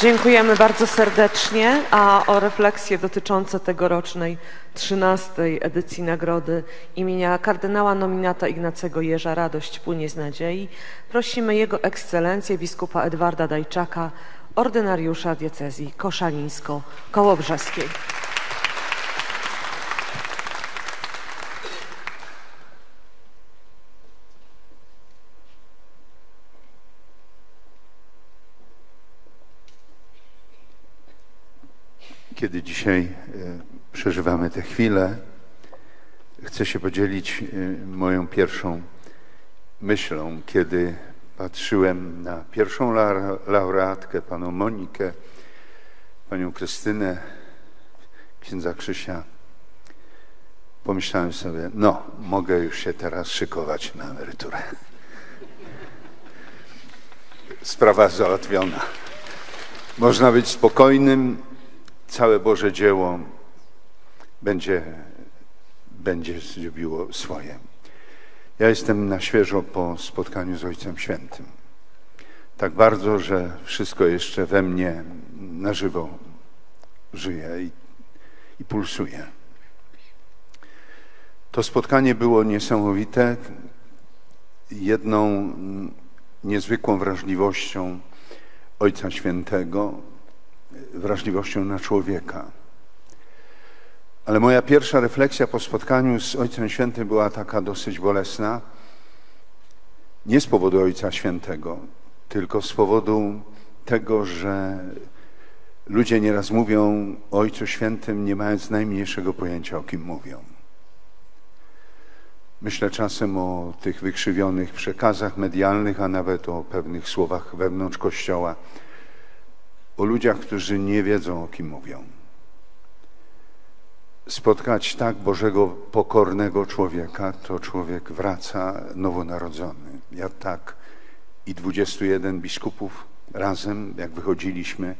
Dziękujemy bardzo serdecznie, a o refleksje dotyczące tegorocznej 13. edycji nagrody imienia kardynała nominata Ignacego Jerza Radość płynie z nadziei prosimy Jego Ekscelencję biskupa Edwarda Dajczaka, ordynariusza diecezji koszalińsko-kołobrzeskiej. Kiedy dzisiaj e, przeżywamy tę chwilę, chcę się podzielić e, moją pierwszą myślą, kiedy patrzyłem na pierwszą laureatkę, panią Monikę, panią Krystynę, księdza Krzysia. Pomyślałem sobie, no, mogę już się teraz szykować na emeryturę. Sprawa załatwiona. Można być spokojnym, całe Boże dzieło będzie, będzie zrobiło swoje. Ja jestem na świeżo po spotkaniu z Ojcem Świętym. Tak bardzo, że wszystko jeszcze we mnie na żywo żyje i, i pulsuje. To spotkanie było niesamowite. Jedną niezwykłą wrażliwością Ojca Świętego wrażliwością na człowieka. Ale moja pierwsza refleksja po spotkaniu z Ojcem Świętym była taka dosyć bolesna. Nie z powodu Ojca Świętego, tylko z powodu tego, że ludzie nieraz mówią o Ojcu Świętym, nie mając najmniejszego pojęcia, o kim mówią. Myślę czasem o tych wykrzywionych przekazach medialnych, a nawet o pewnych słowach wewnątrz Kościoła o ludziach, którzy nie wiedzą, o kim mówią. Spotkać tak Bożego, pokornego człowieka, to człowiek wraca nowonarodzony. Ja tak i 21 biskupów razem, jak wychodziliśmy,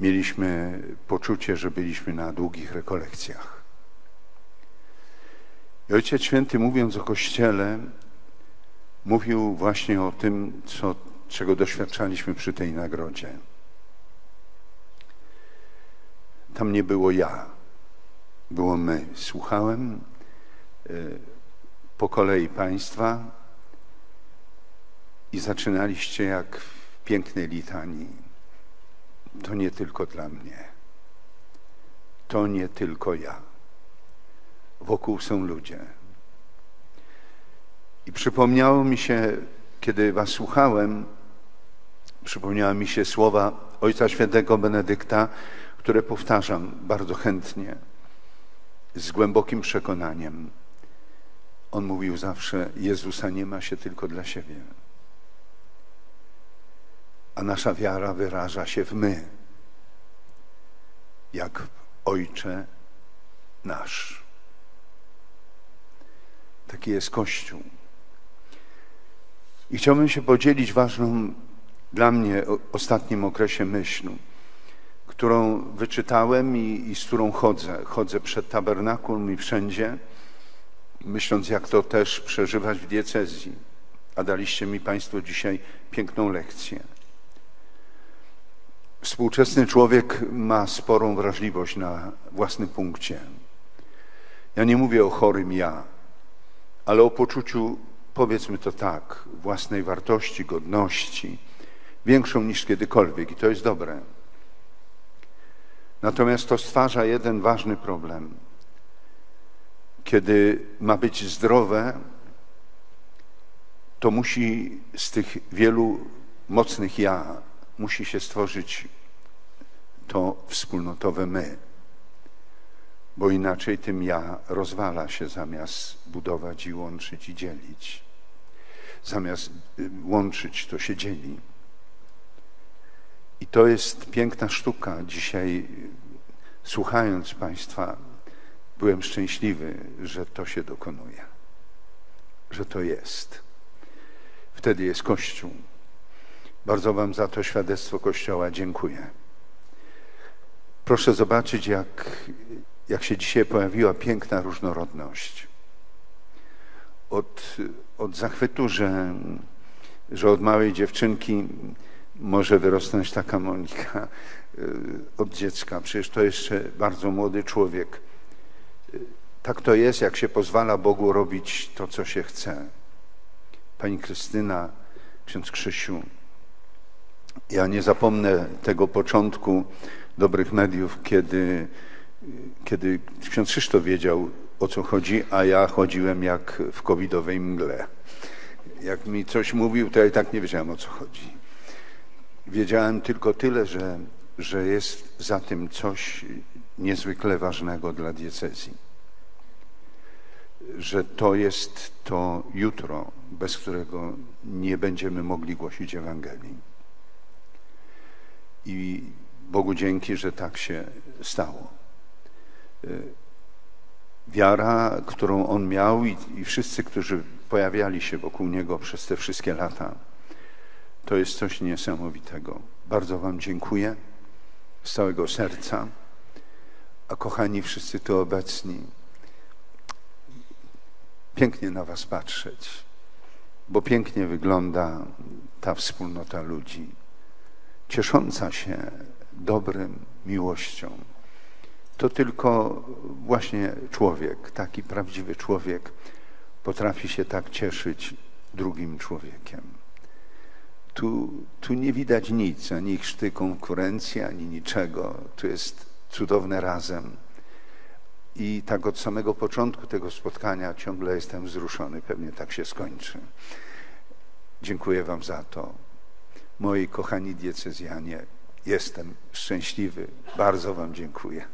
mieliśmy poczucie, że byliśmy na długich rekolekcjach. I Ojciec Święty, mówiąc o Kościele, mówił właśnie o tym, co, czego doświadczaliśmy przy tej nagrodzie. Tam nie było ja, było my. Słuchałem y, po kolei Państwa i zaczynaliście jak w pięknej litanii. To nie tylko dla mnie. To nie tylko ja. Wokół są ludzie. I przypomniało mi się, kiedy Was słuchałem, przypomniały mi się słowa Ojca Świętego Benedykta, które powtarzam bardzo chętnie, z głębokim przekonaniem. On mówił zawsze: Jezusa nie ma się tylko dla siebie. A nasza wiara wyraża się w my, jak Ojcze nasz. Taki jest Kościół. I chciałbym się podzielić ważną dla mnie ostatnim okresie myślą, którą wyczytałem i, i z którą chodzę. Chodzę przed tabernakulum i wszędzie, myśląc, jak to też przeżywać w diecezji. A daliście mi Państwo dzisiaj piękną lekcję. Współczesny człowiek ma sporą wrażliwość na własnym punkcie. Ja nie mówię o chorym ja, ale o poczuciu, powiedzmy to tak, własnej wartości, godności, większą niż kiedykolwiek i to jest dobre. Natomiast to stwarza jeden ważny problem. Kiedy ma być zdrowe, to musi z tych wielu mocnych ja, musi się stworzyć to wspólnotowe my. Bo inaczej tym ja rozwala się zamiast budować i łączyć i dzielić. Zamiast y, łączyć, to się dzieli. I to jest piękna sztuka. Dzisiaj, słuchając Państwa, byłem szczęśliwy, że to się dokonuje, że to jest. Wtedy jest Kościół. Bardzo Wam za to świadectwo Kościoła dziękuję. Proszę zobaczyć, jak, jak się dzisiaj pojawiła piękna różnorodność. Od, od zachwytu, że, że od małej dziewczynki może wyrosnąć taka Monika y, od dziecka. Przecież to jeszcze bardzo młody człowiek. Y, tak to jest, jak się pozwala Bogu robić to, co się chce. Pani Krystyna, ksiądz Krzysiu, ja nie zapomnę tego początku dobrych mediów, kiedy, kiedy ksiądz Krzysztof wiedział, o co chodzi, a ja chodziłem jak w covidowej mgle. Jak mi coś mówił, to ja i tak nie wiedziałem, o co chodzi. Wiedziałem tylko tyle, że, że jest za tym coś niezwykle ważnego dla diecezji. Że to jest to jutro, bez którego nie będziemy mogli głosić Ewangelii. I Bogu dzięki, że tak się stało. Wiara, którą on miał i, i wszyscy, którzy pojawiali się wokół niego przez te wszystkie lata, to jest coś niesamowitego. Bardzo Wam dziękuję z całego serca. A kochani wszyscy tu obecni, pięknie na Was patrzeć, bo pięknie wygląda ta wspólnota ludzi, ciesząca się dobrem, miłością. To tylko właśnie człowiek, taki prawdziwy człowiek, potrafi się tak cieszyć drugim człowiekiem. Tu, tu nie widać nic, ani chrzty konkurencji, ani niczego. Tu jest cudowne razem. I tak od samego początku tego spotkania ciągle jestem wzruszony. Pewnie tak się skończy. Dziękuję Wam za to. Moi kochani diecezjanie, jestem szczęśliwy. Bardzo Wam dziękuję.